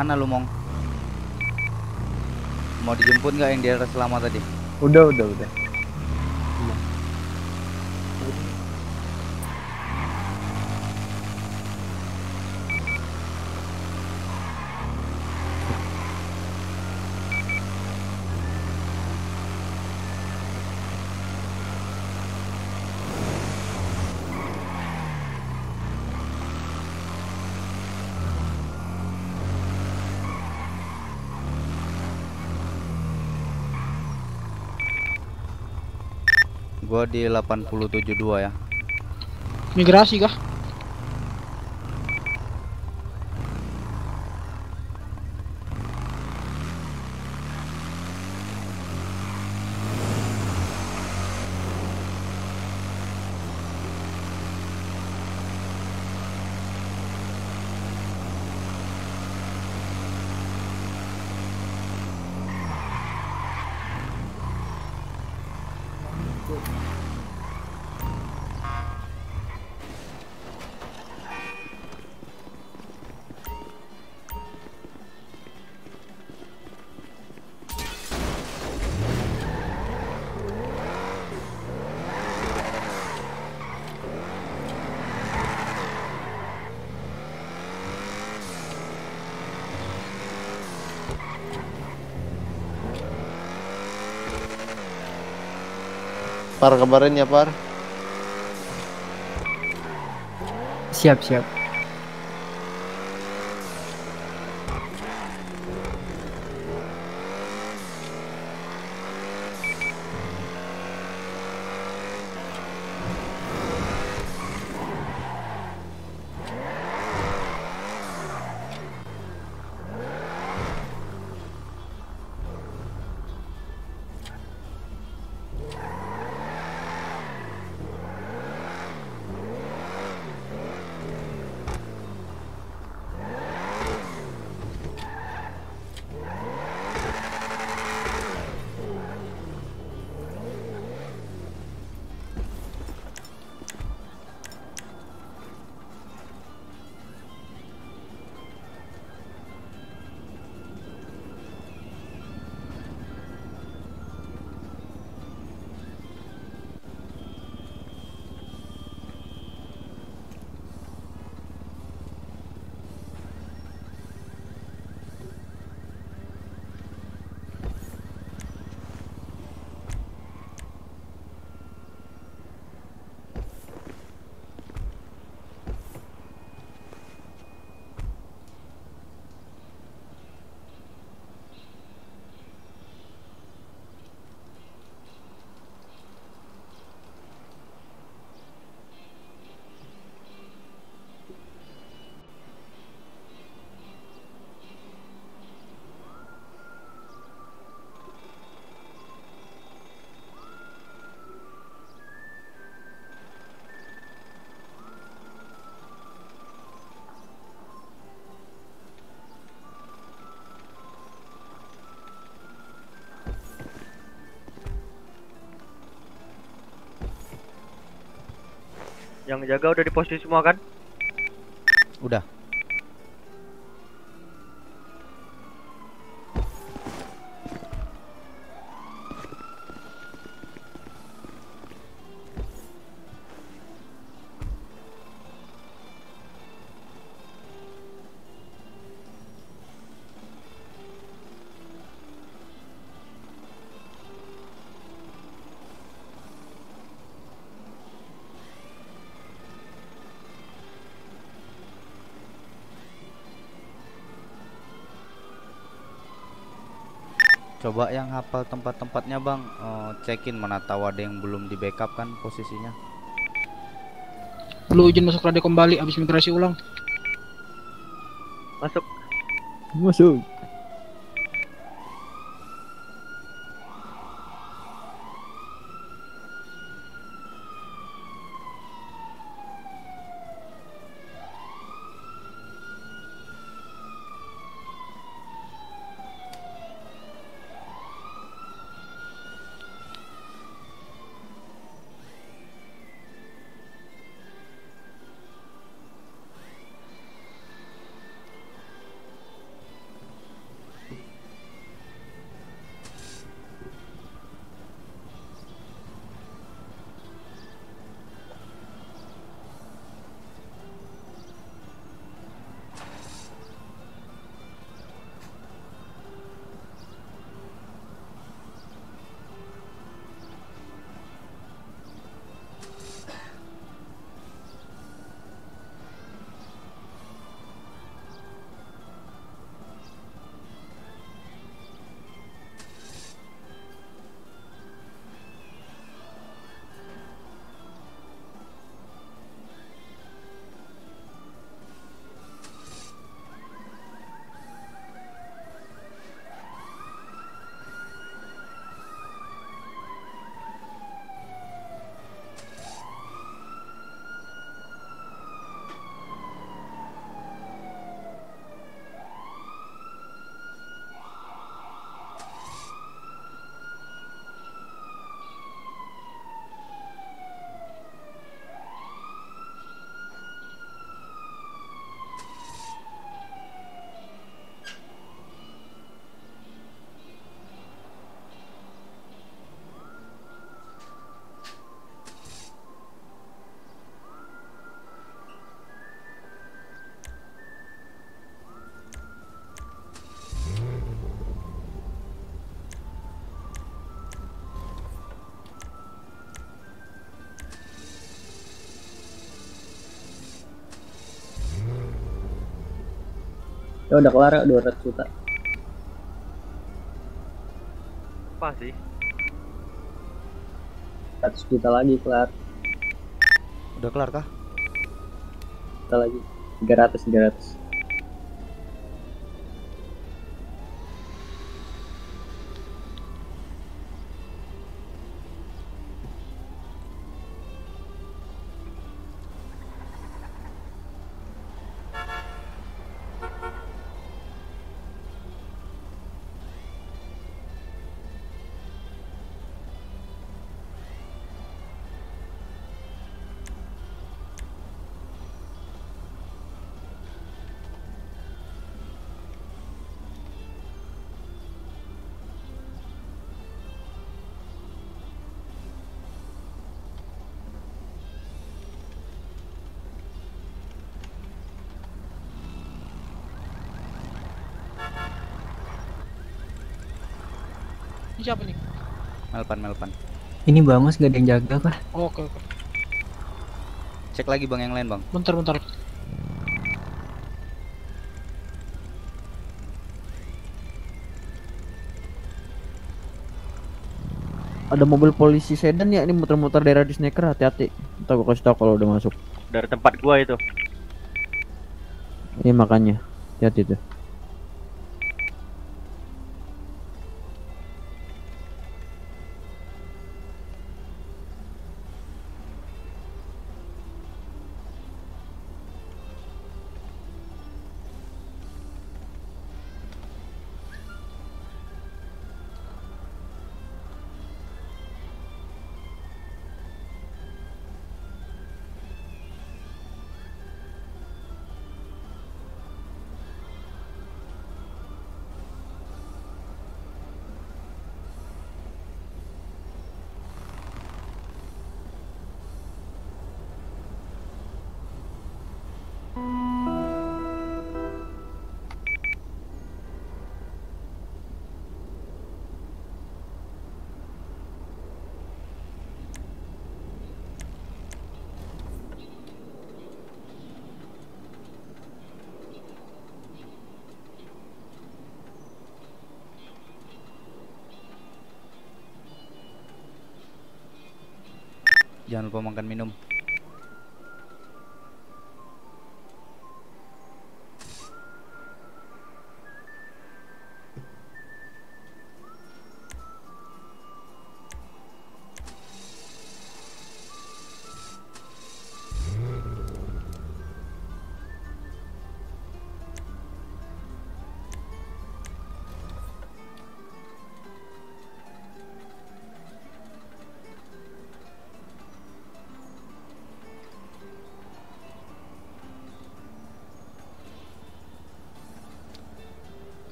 Mana lu mong? Mau dijemput nggak yang di atas selama tadi? Udah, udah, udah. Gua di 87.2 ya. Migrasi kah? Par kabarin ya Par. Siap, siap. Yang jaga udah di posisi semua kan? Coba yang hafal tempat-tempatnya bang, eh, cekin mana tahu ada yang belum di backup kan posisinya. Lu izin masuk radio kembali habis migrasi ulang. Masuk. Masuk. Ya udah kelar ya 200 juta. Apa sih? 100 juta lagi kelar. Udah kelar kah? Kita lagi 300 300. Ini siapa nih? Melpan Melpan. Ini Bamas gak ada yang jaga kah? Oke oke. Cek lagi bang yang lain bang. Bentar bentar. Ada mobil polisi sedan ya ini muter-muter daerah di Snaker hati-hati. Ntar gua kasih tau kalau udah masuk. Dari tempat gua itu. Ini makanya hati-hati tuh. Makan minum.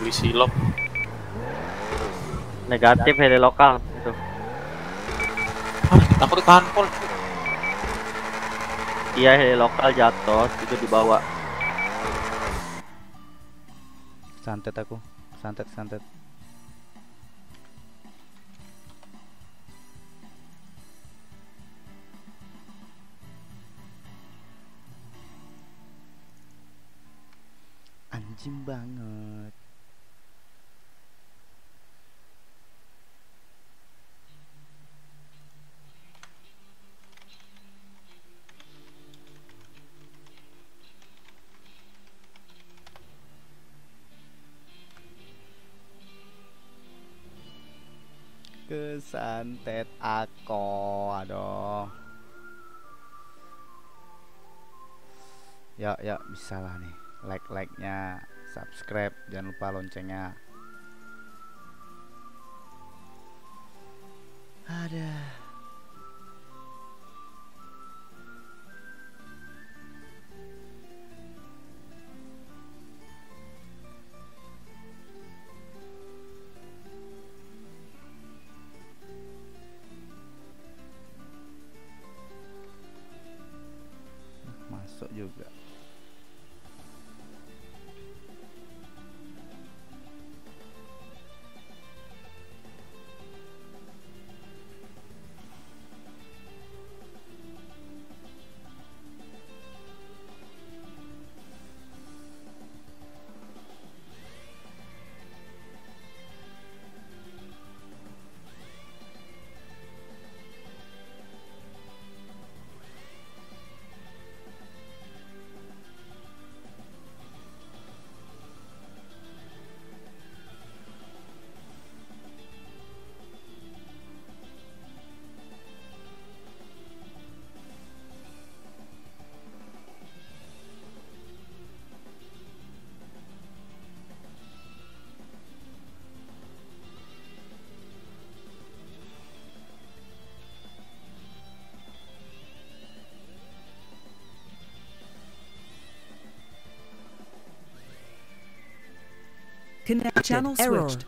Heli silop. Negatif heli lokal itu. Takut kanpol. Iya heli lokal jatuh itu dibawa. Santet aku. Santet santet. Kesantet aku, aduh. Ya, ya bisa lah nih. Like-like-nya, subscribe, jangan lupa loncengnya. Ada. Connect channel Error. switched.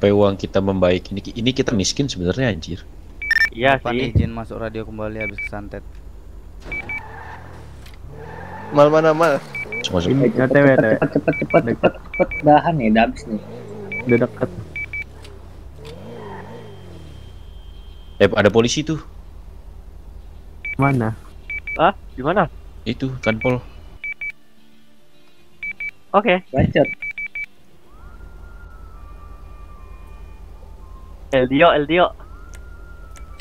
Sampai uang kita membaik ini ini kita miskin sebenarnya anjir. Iya Kapan sih. izin masuk radio kembali habis kesantet. Mal mana mal? Masuk. Ini cepet, cepet, cepet, cepet, cepet, cepet, dahan nih, udah habis nih. Udah deket. Eh ada polisi tuh. Mana? Ah, di mana? Itu kan Pol. Oke. Bacot. Eldio, Eldio.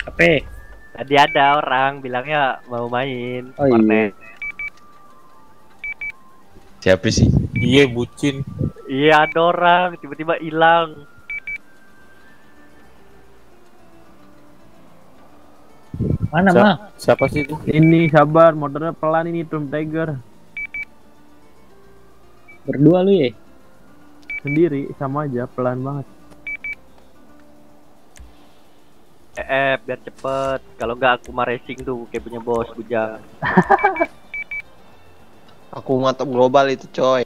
Apa? Tadi ada orang bilangnya mau main Oh, iya. Siapa sih? Iya bucin. Iya ada orang tiba-tiba hilang. Mana, Siap- Mal? Siapa sih itu? Ini sabar, motornya pelan ini Tomb Tiger. Berdua lu ya? Sendiri sama aja, pelan banget. Eh, biar cepet. Kalau nggak aku mah racing tuh kayak punya bos bujang. Aku mantap global itu coy.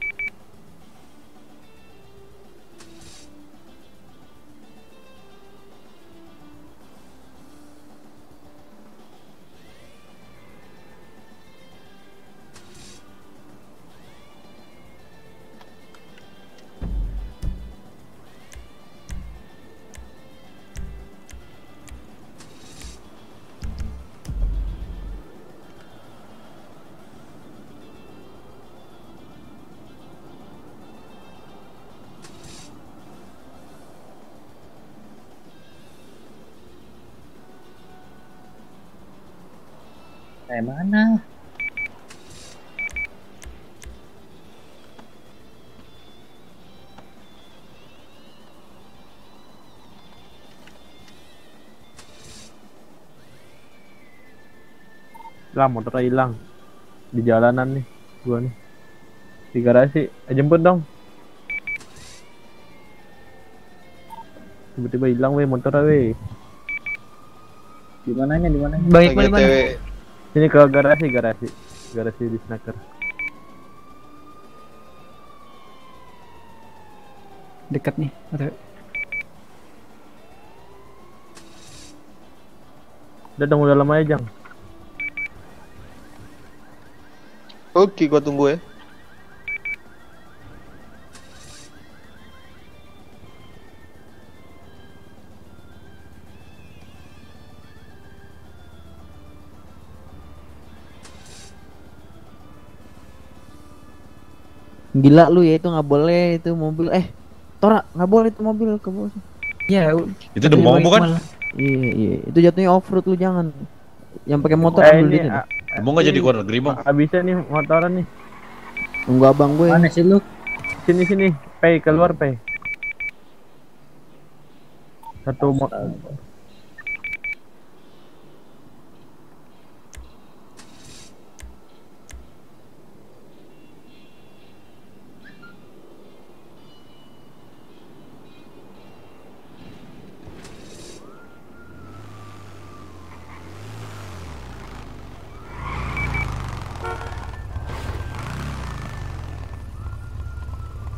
Kayak mana? Lah motornya hilang di jalanan nih gua nih di garasi eh, jemput dong tiba-tiba hilang weh motornya weh Di mananya? Di mananya? baik mana sini ke garasi garasi garasi di snacker Dekat nih. Ada. udah dong udah lama aja jang Oke, gua tunggu ya. Gila lu ya itu nggak boleh itu mobil. Eh, Tora nggak boleh itu mobil ke bawah. Ya, Itu demong bukan? Iya iya itu jatuhnya off road lu jangan. Yang pakai motor Eh, ambil ini, Demong nggak jadi keluar negeri mong. Abisnya nih motoran nih. Tunggu abang gue. Mana sih lu? Sini sini, pay keluar pay. Satu mo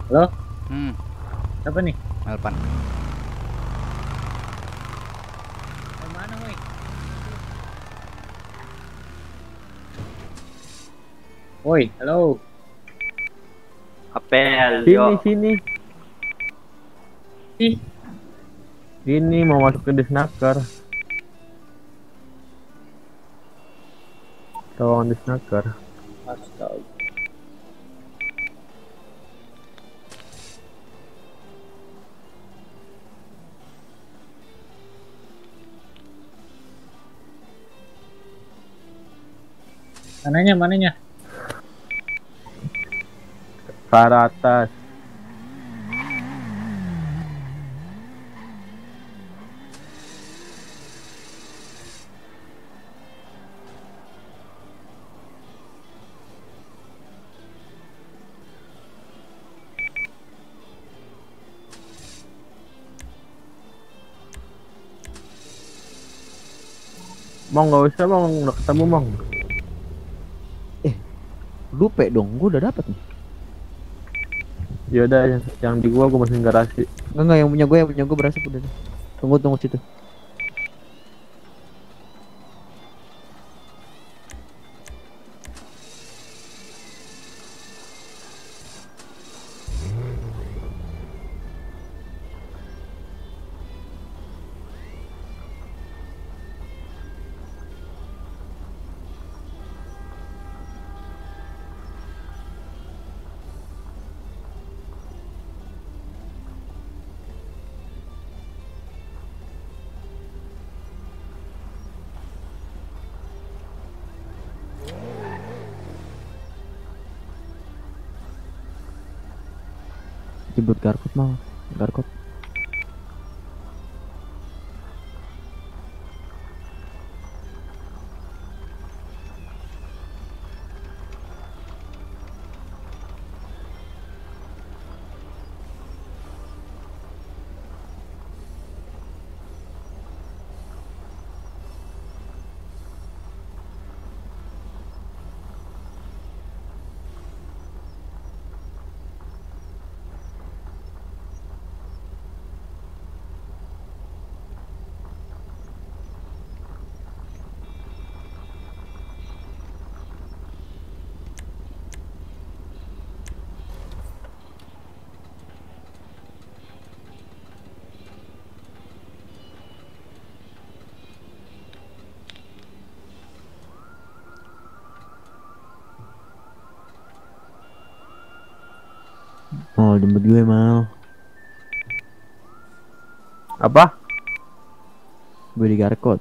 Halo? Hmm, Siapa nih? Melpan. Mana, woi? Woi, halo. Apel, sini yo. sini. Ih, Ini mau masuk ke disnaker. Tolong disnaker. astaga. Mananya, mananya? Ke arah atas. Mong nggak usah mong udah ketemu mong. Lupe dong, gue udah dapet nih. Ya udah yang, yang di gua gua masih garasi. Enggak enggak yang punya gue yang punya gue berasap udah. Tunggu tunggu situ. Jemput Garkot mau. Garkot. Oh, jemput gue mau. Apa? Gue di Garkot.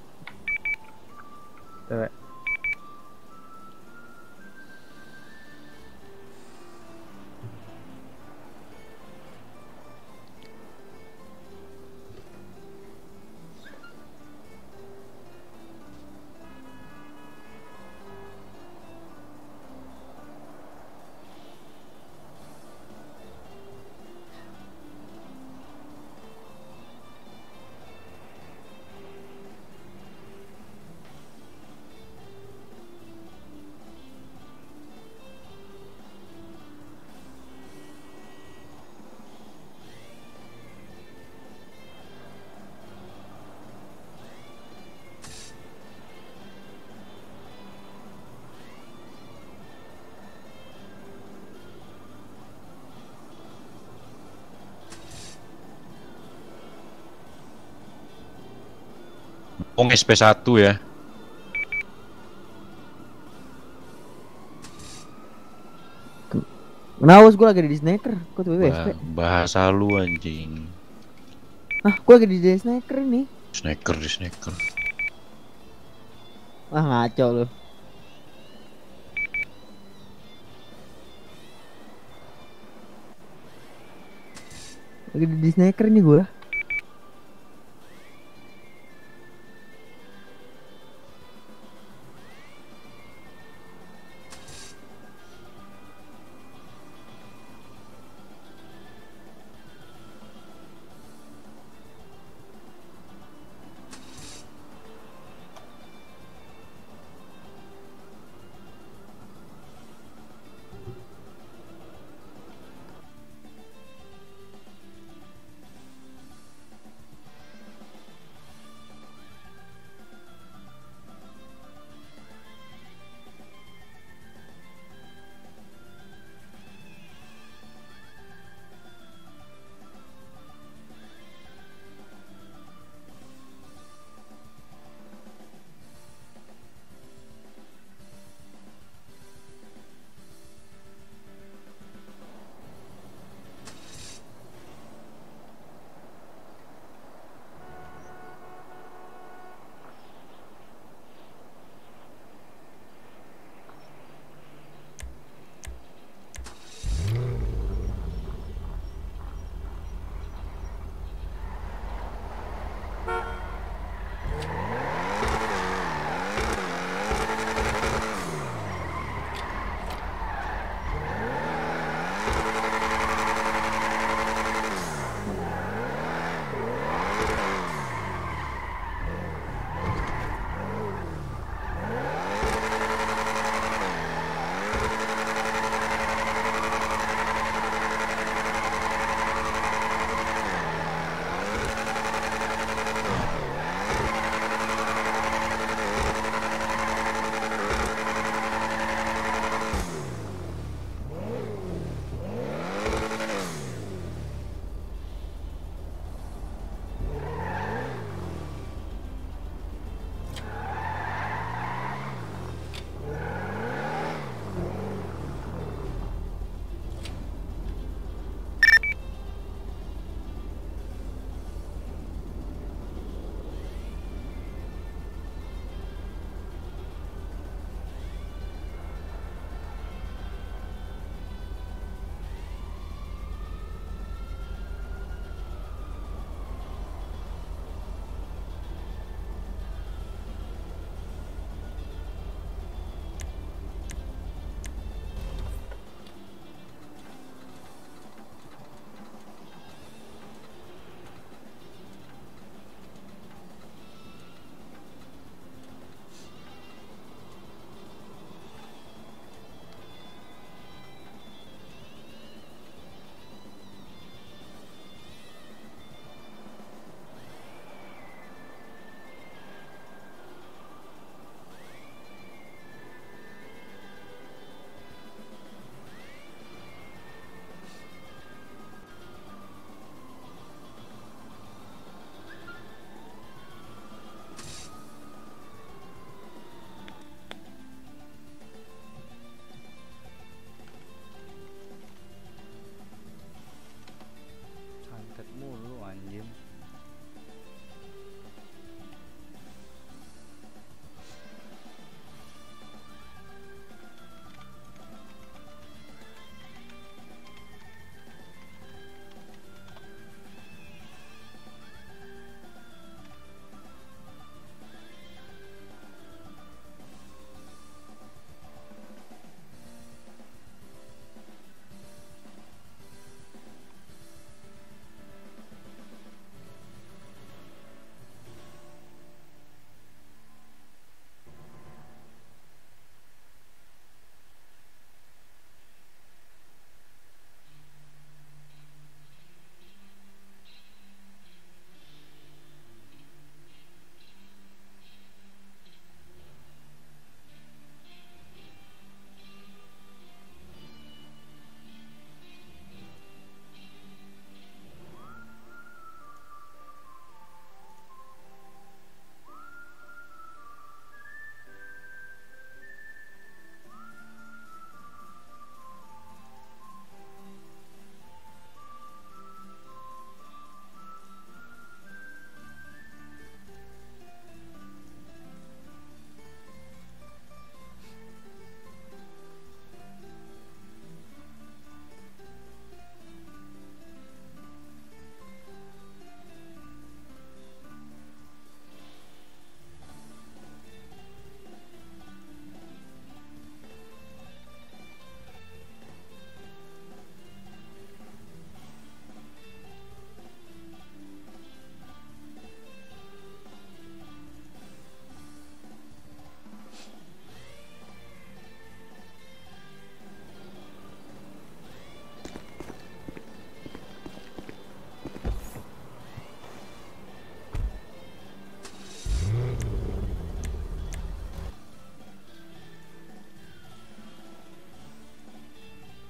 Pong SP1 ya. Kenapa gue lagi di snacker? Kok tiba Bah- bahasa lu anjing. Ah, gue lagi di snacker ini. Snacker di snacker. Wah ngaco lu. Lagi di snacker nih gua.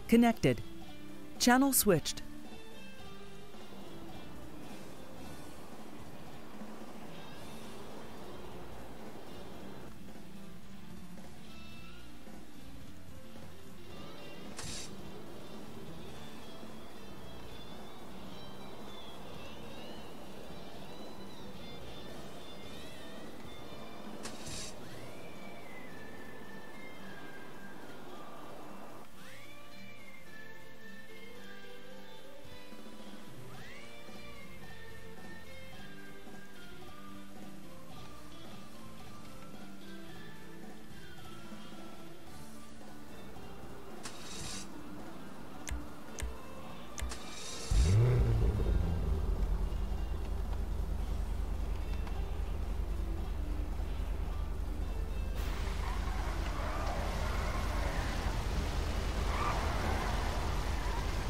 Connected. Channel switched.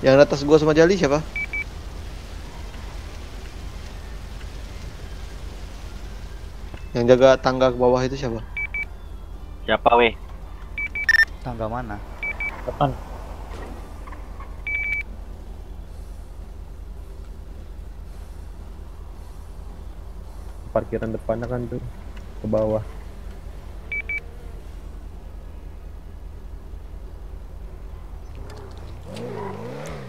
Yang atas gua sama Jali siapa? Yang jaga tangga ke bawah itu siapa? Siapa weh? Tangga mana? Depan. Parkiran depannya kan tuh ke bawah.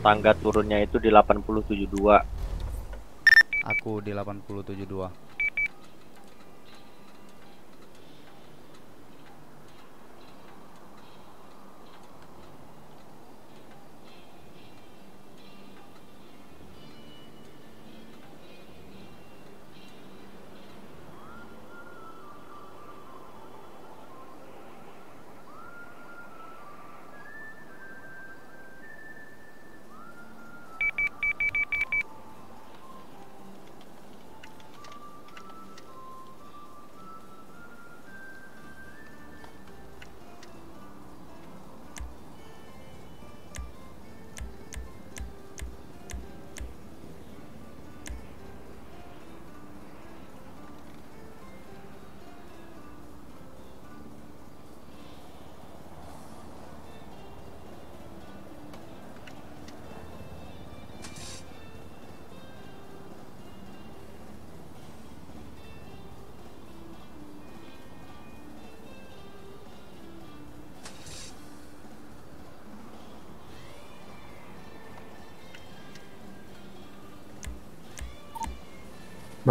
Tangga turunnya itu di 8072. Aku di 8072.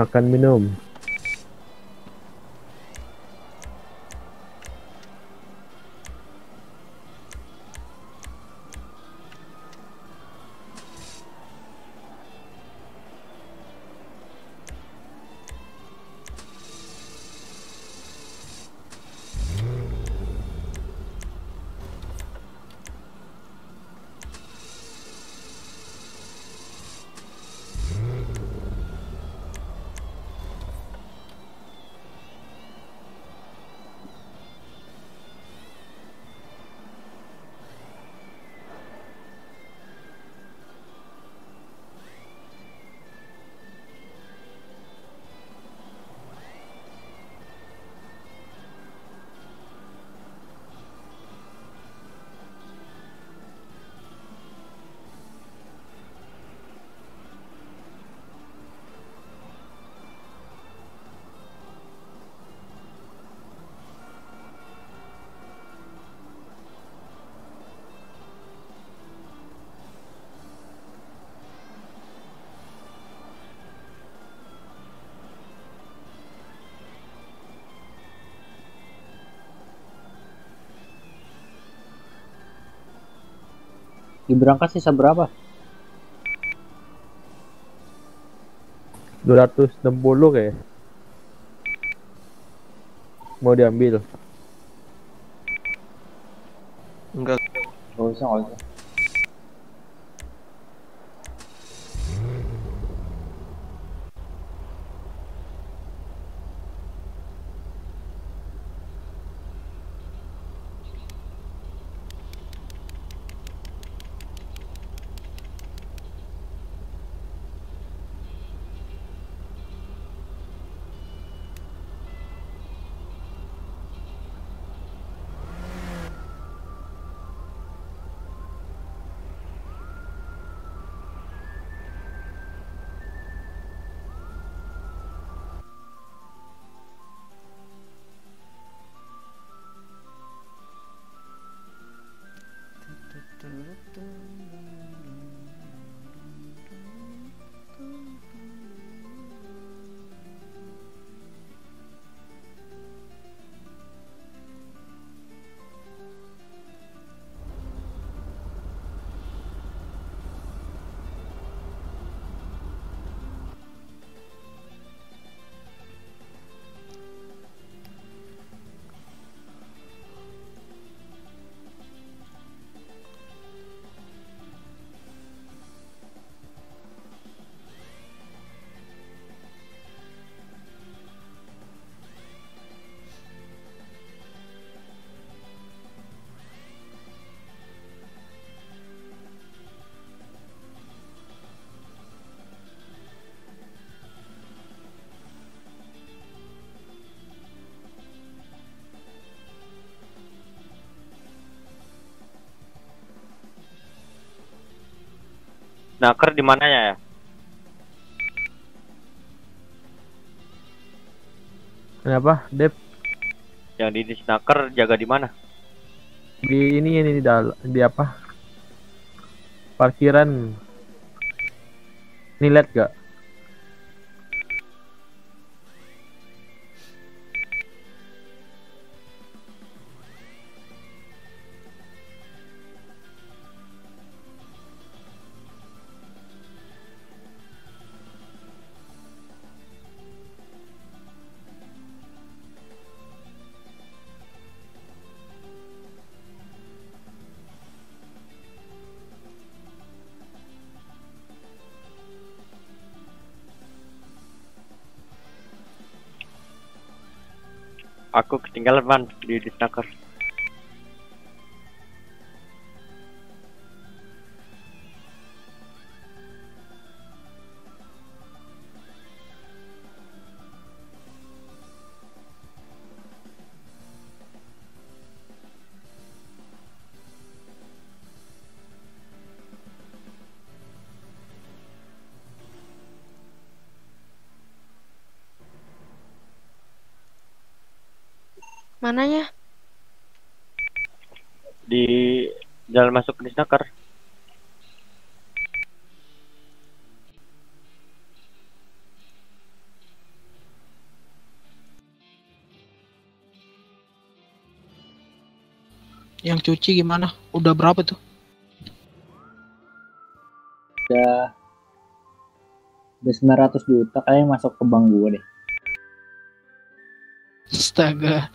Makan minum. Di berangkas sisa berapa? 260 kayak. Mau diambil. Enggak. Gak usah, gak usah. Snaker di mananya ya? Kenapa? Dep Yang di Snaker jaga di mana? di ini ini di di apa? Parkiran. Ini lihat gak? Aku ketinggalan man di, di Snaker. Cuci gimana? Udah berapa tuh? Udah udah 900 juta kayaknya masuk ke bank gue deh. Astaga.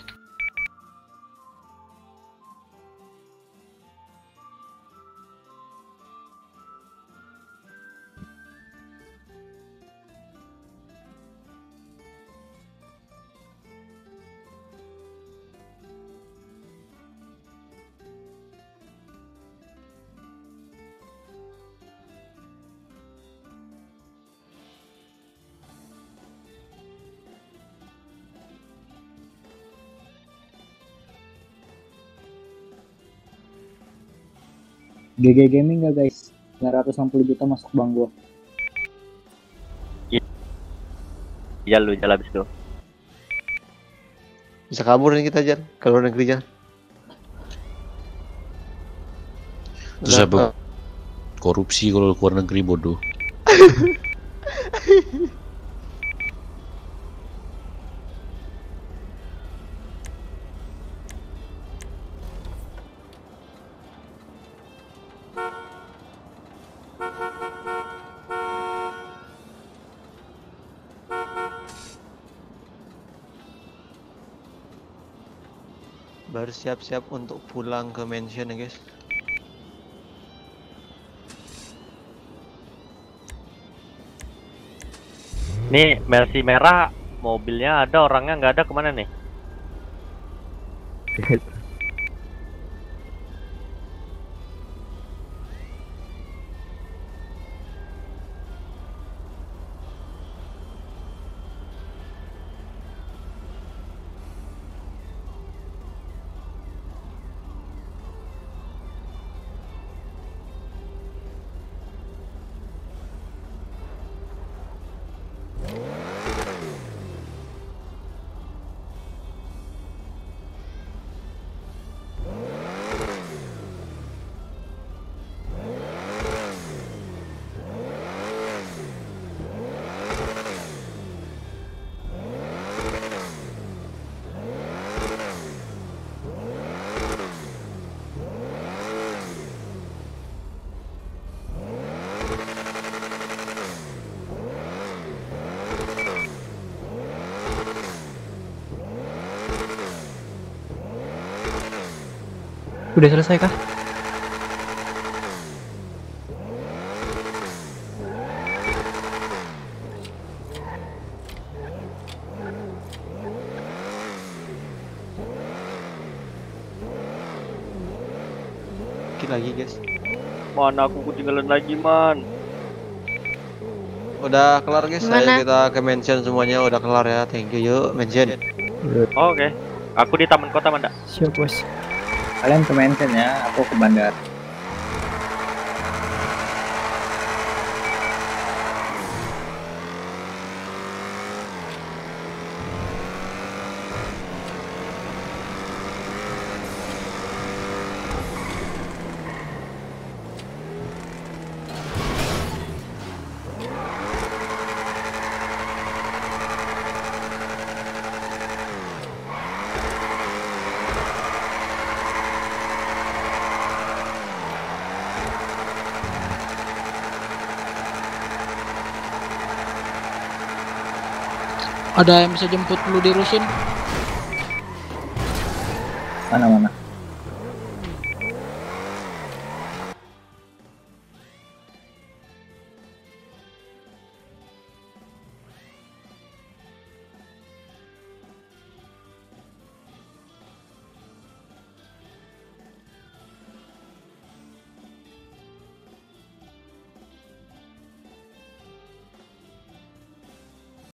GG Gaming gak guys? 960 juta masuk bank gue. Iya lu jalan habis itu. Bisa kabur nih kita Jan, ke luar negeri Jan. Terus apa? Korupsi kalau keluar negeri bodoh. Baru siap-siap untuk pulang ke mansion ya guys. Nih Mercy merah mobilnya ada orangnya nggak ada ke mana nih? Udah selesai kah? Dikit lagi guys. Mana aku ketinggalan lagi man? Udah kelar guys, Gimana? ayo kita ke mansion semuanya udah kelar ya. Thank you yuk mansion. Oke. Aku di taman kota mana? Siap bos. Kalian ke mansion ya, aku ke bandar. Ada yang bisa jemput lu di Rusin? Mana mana?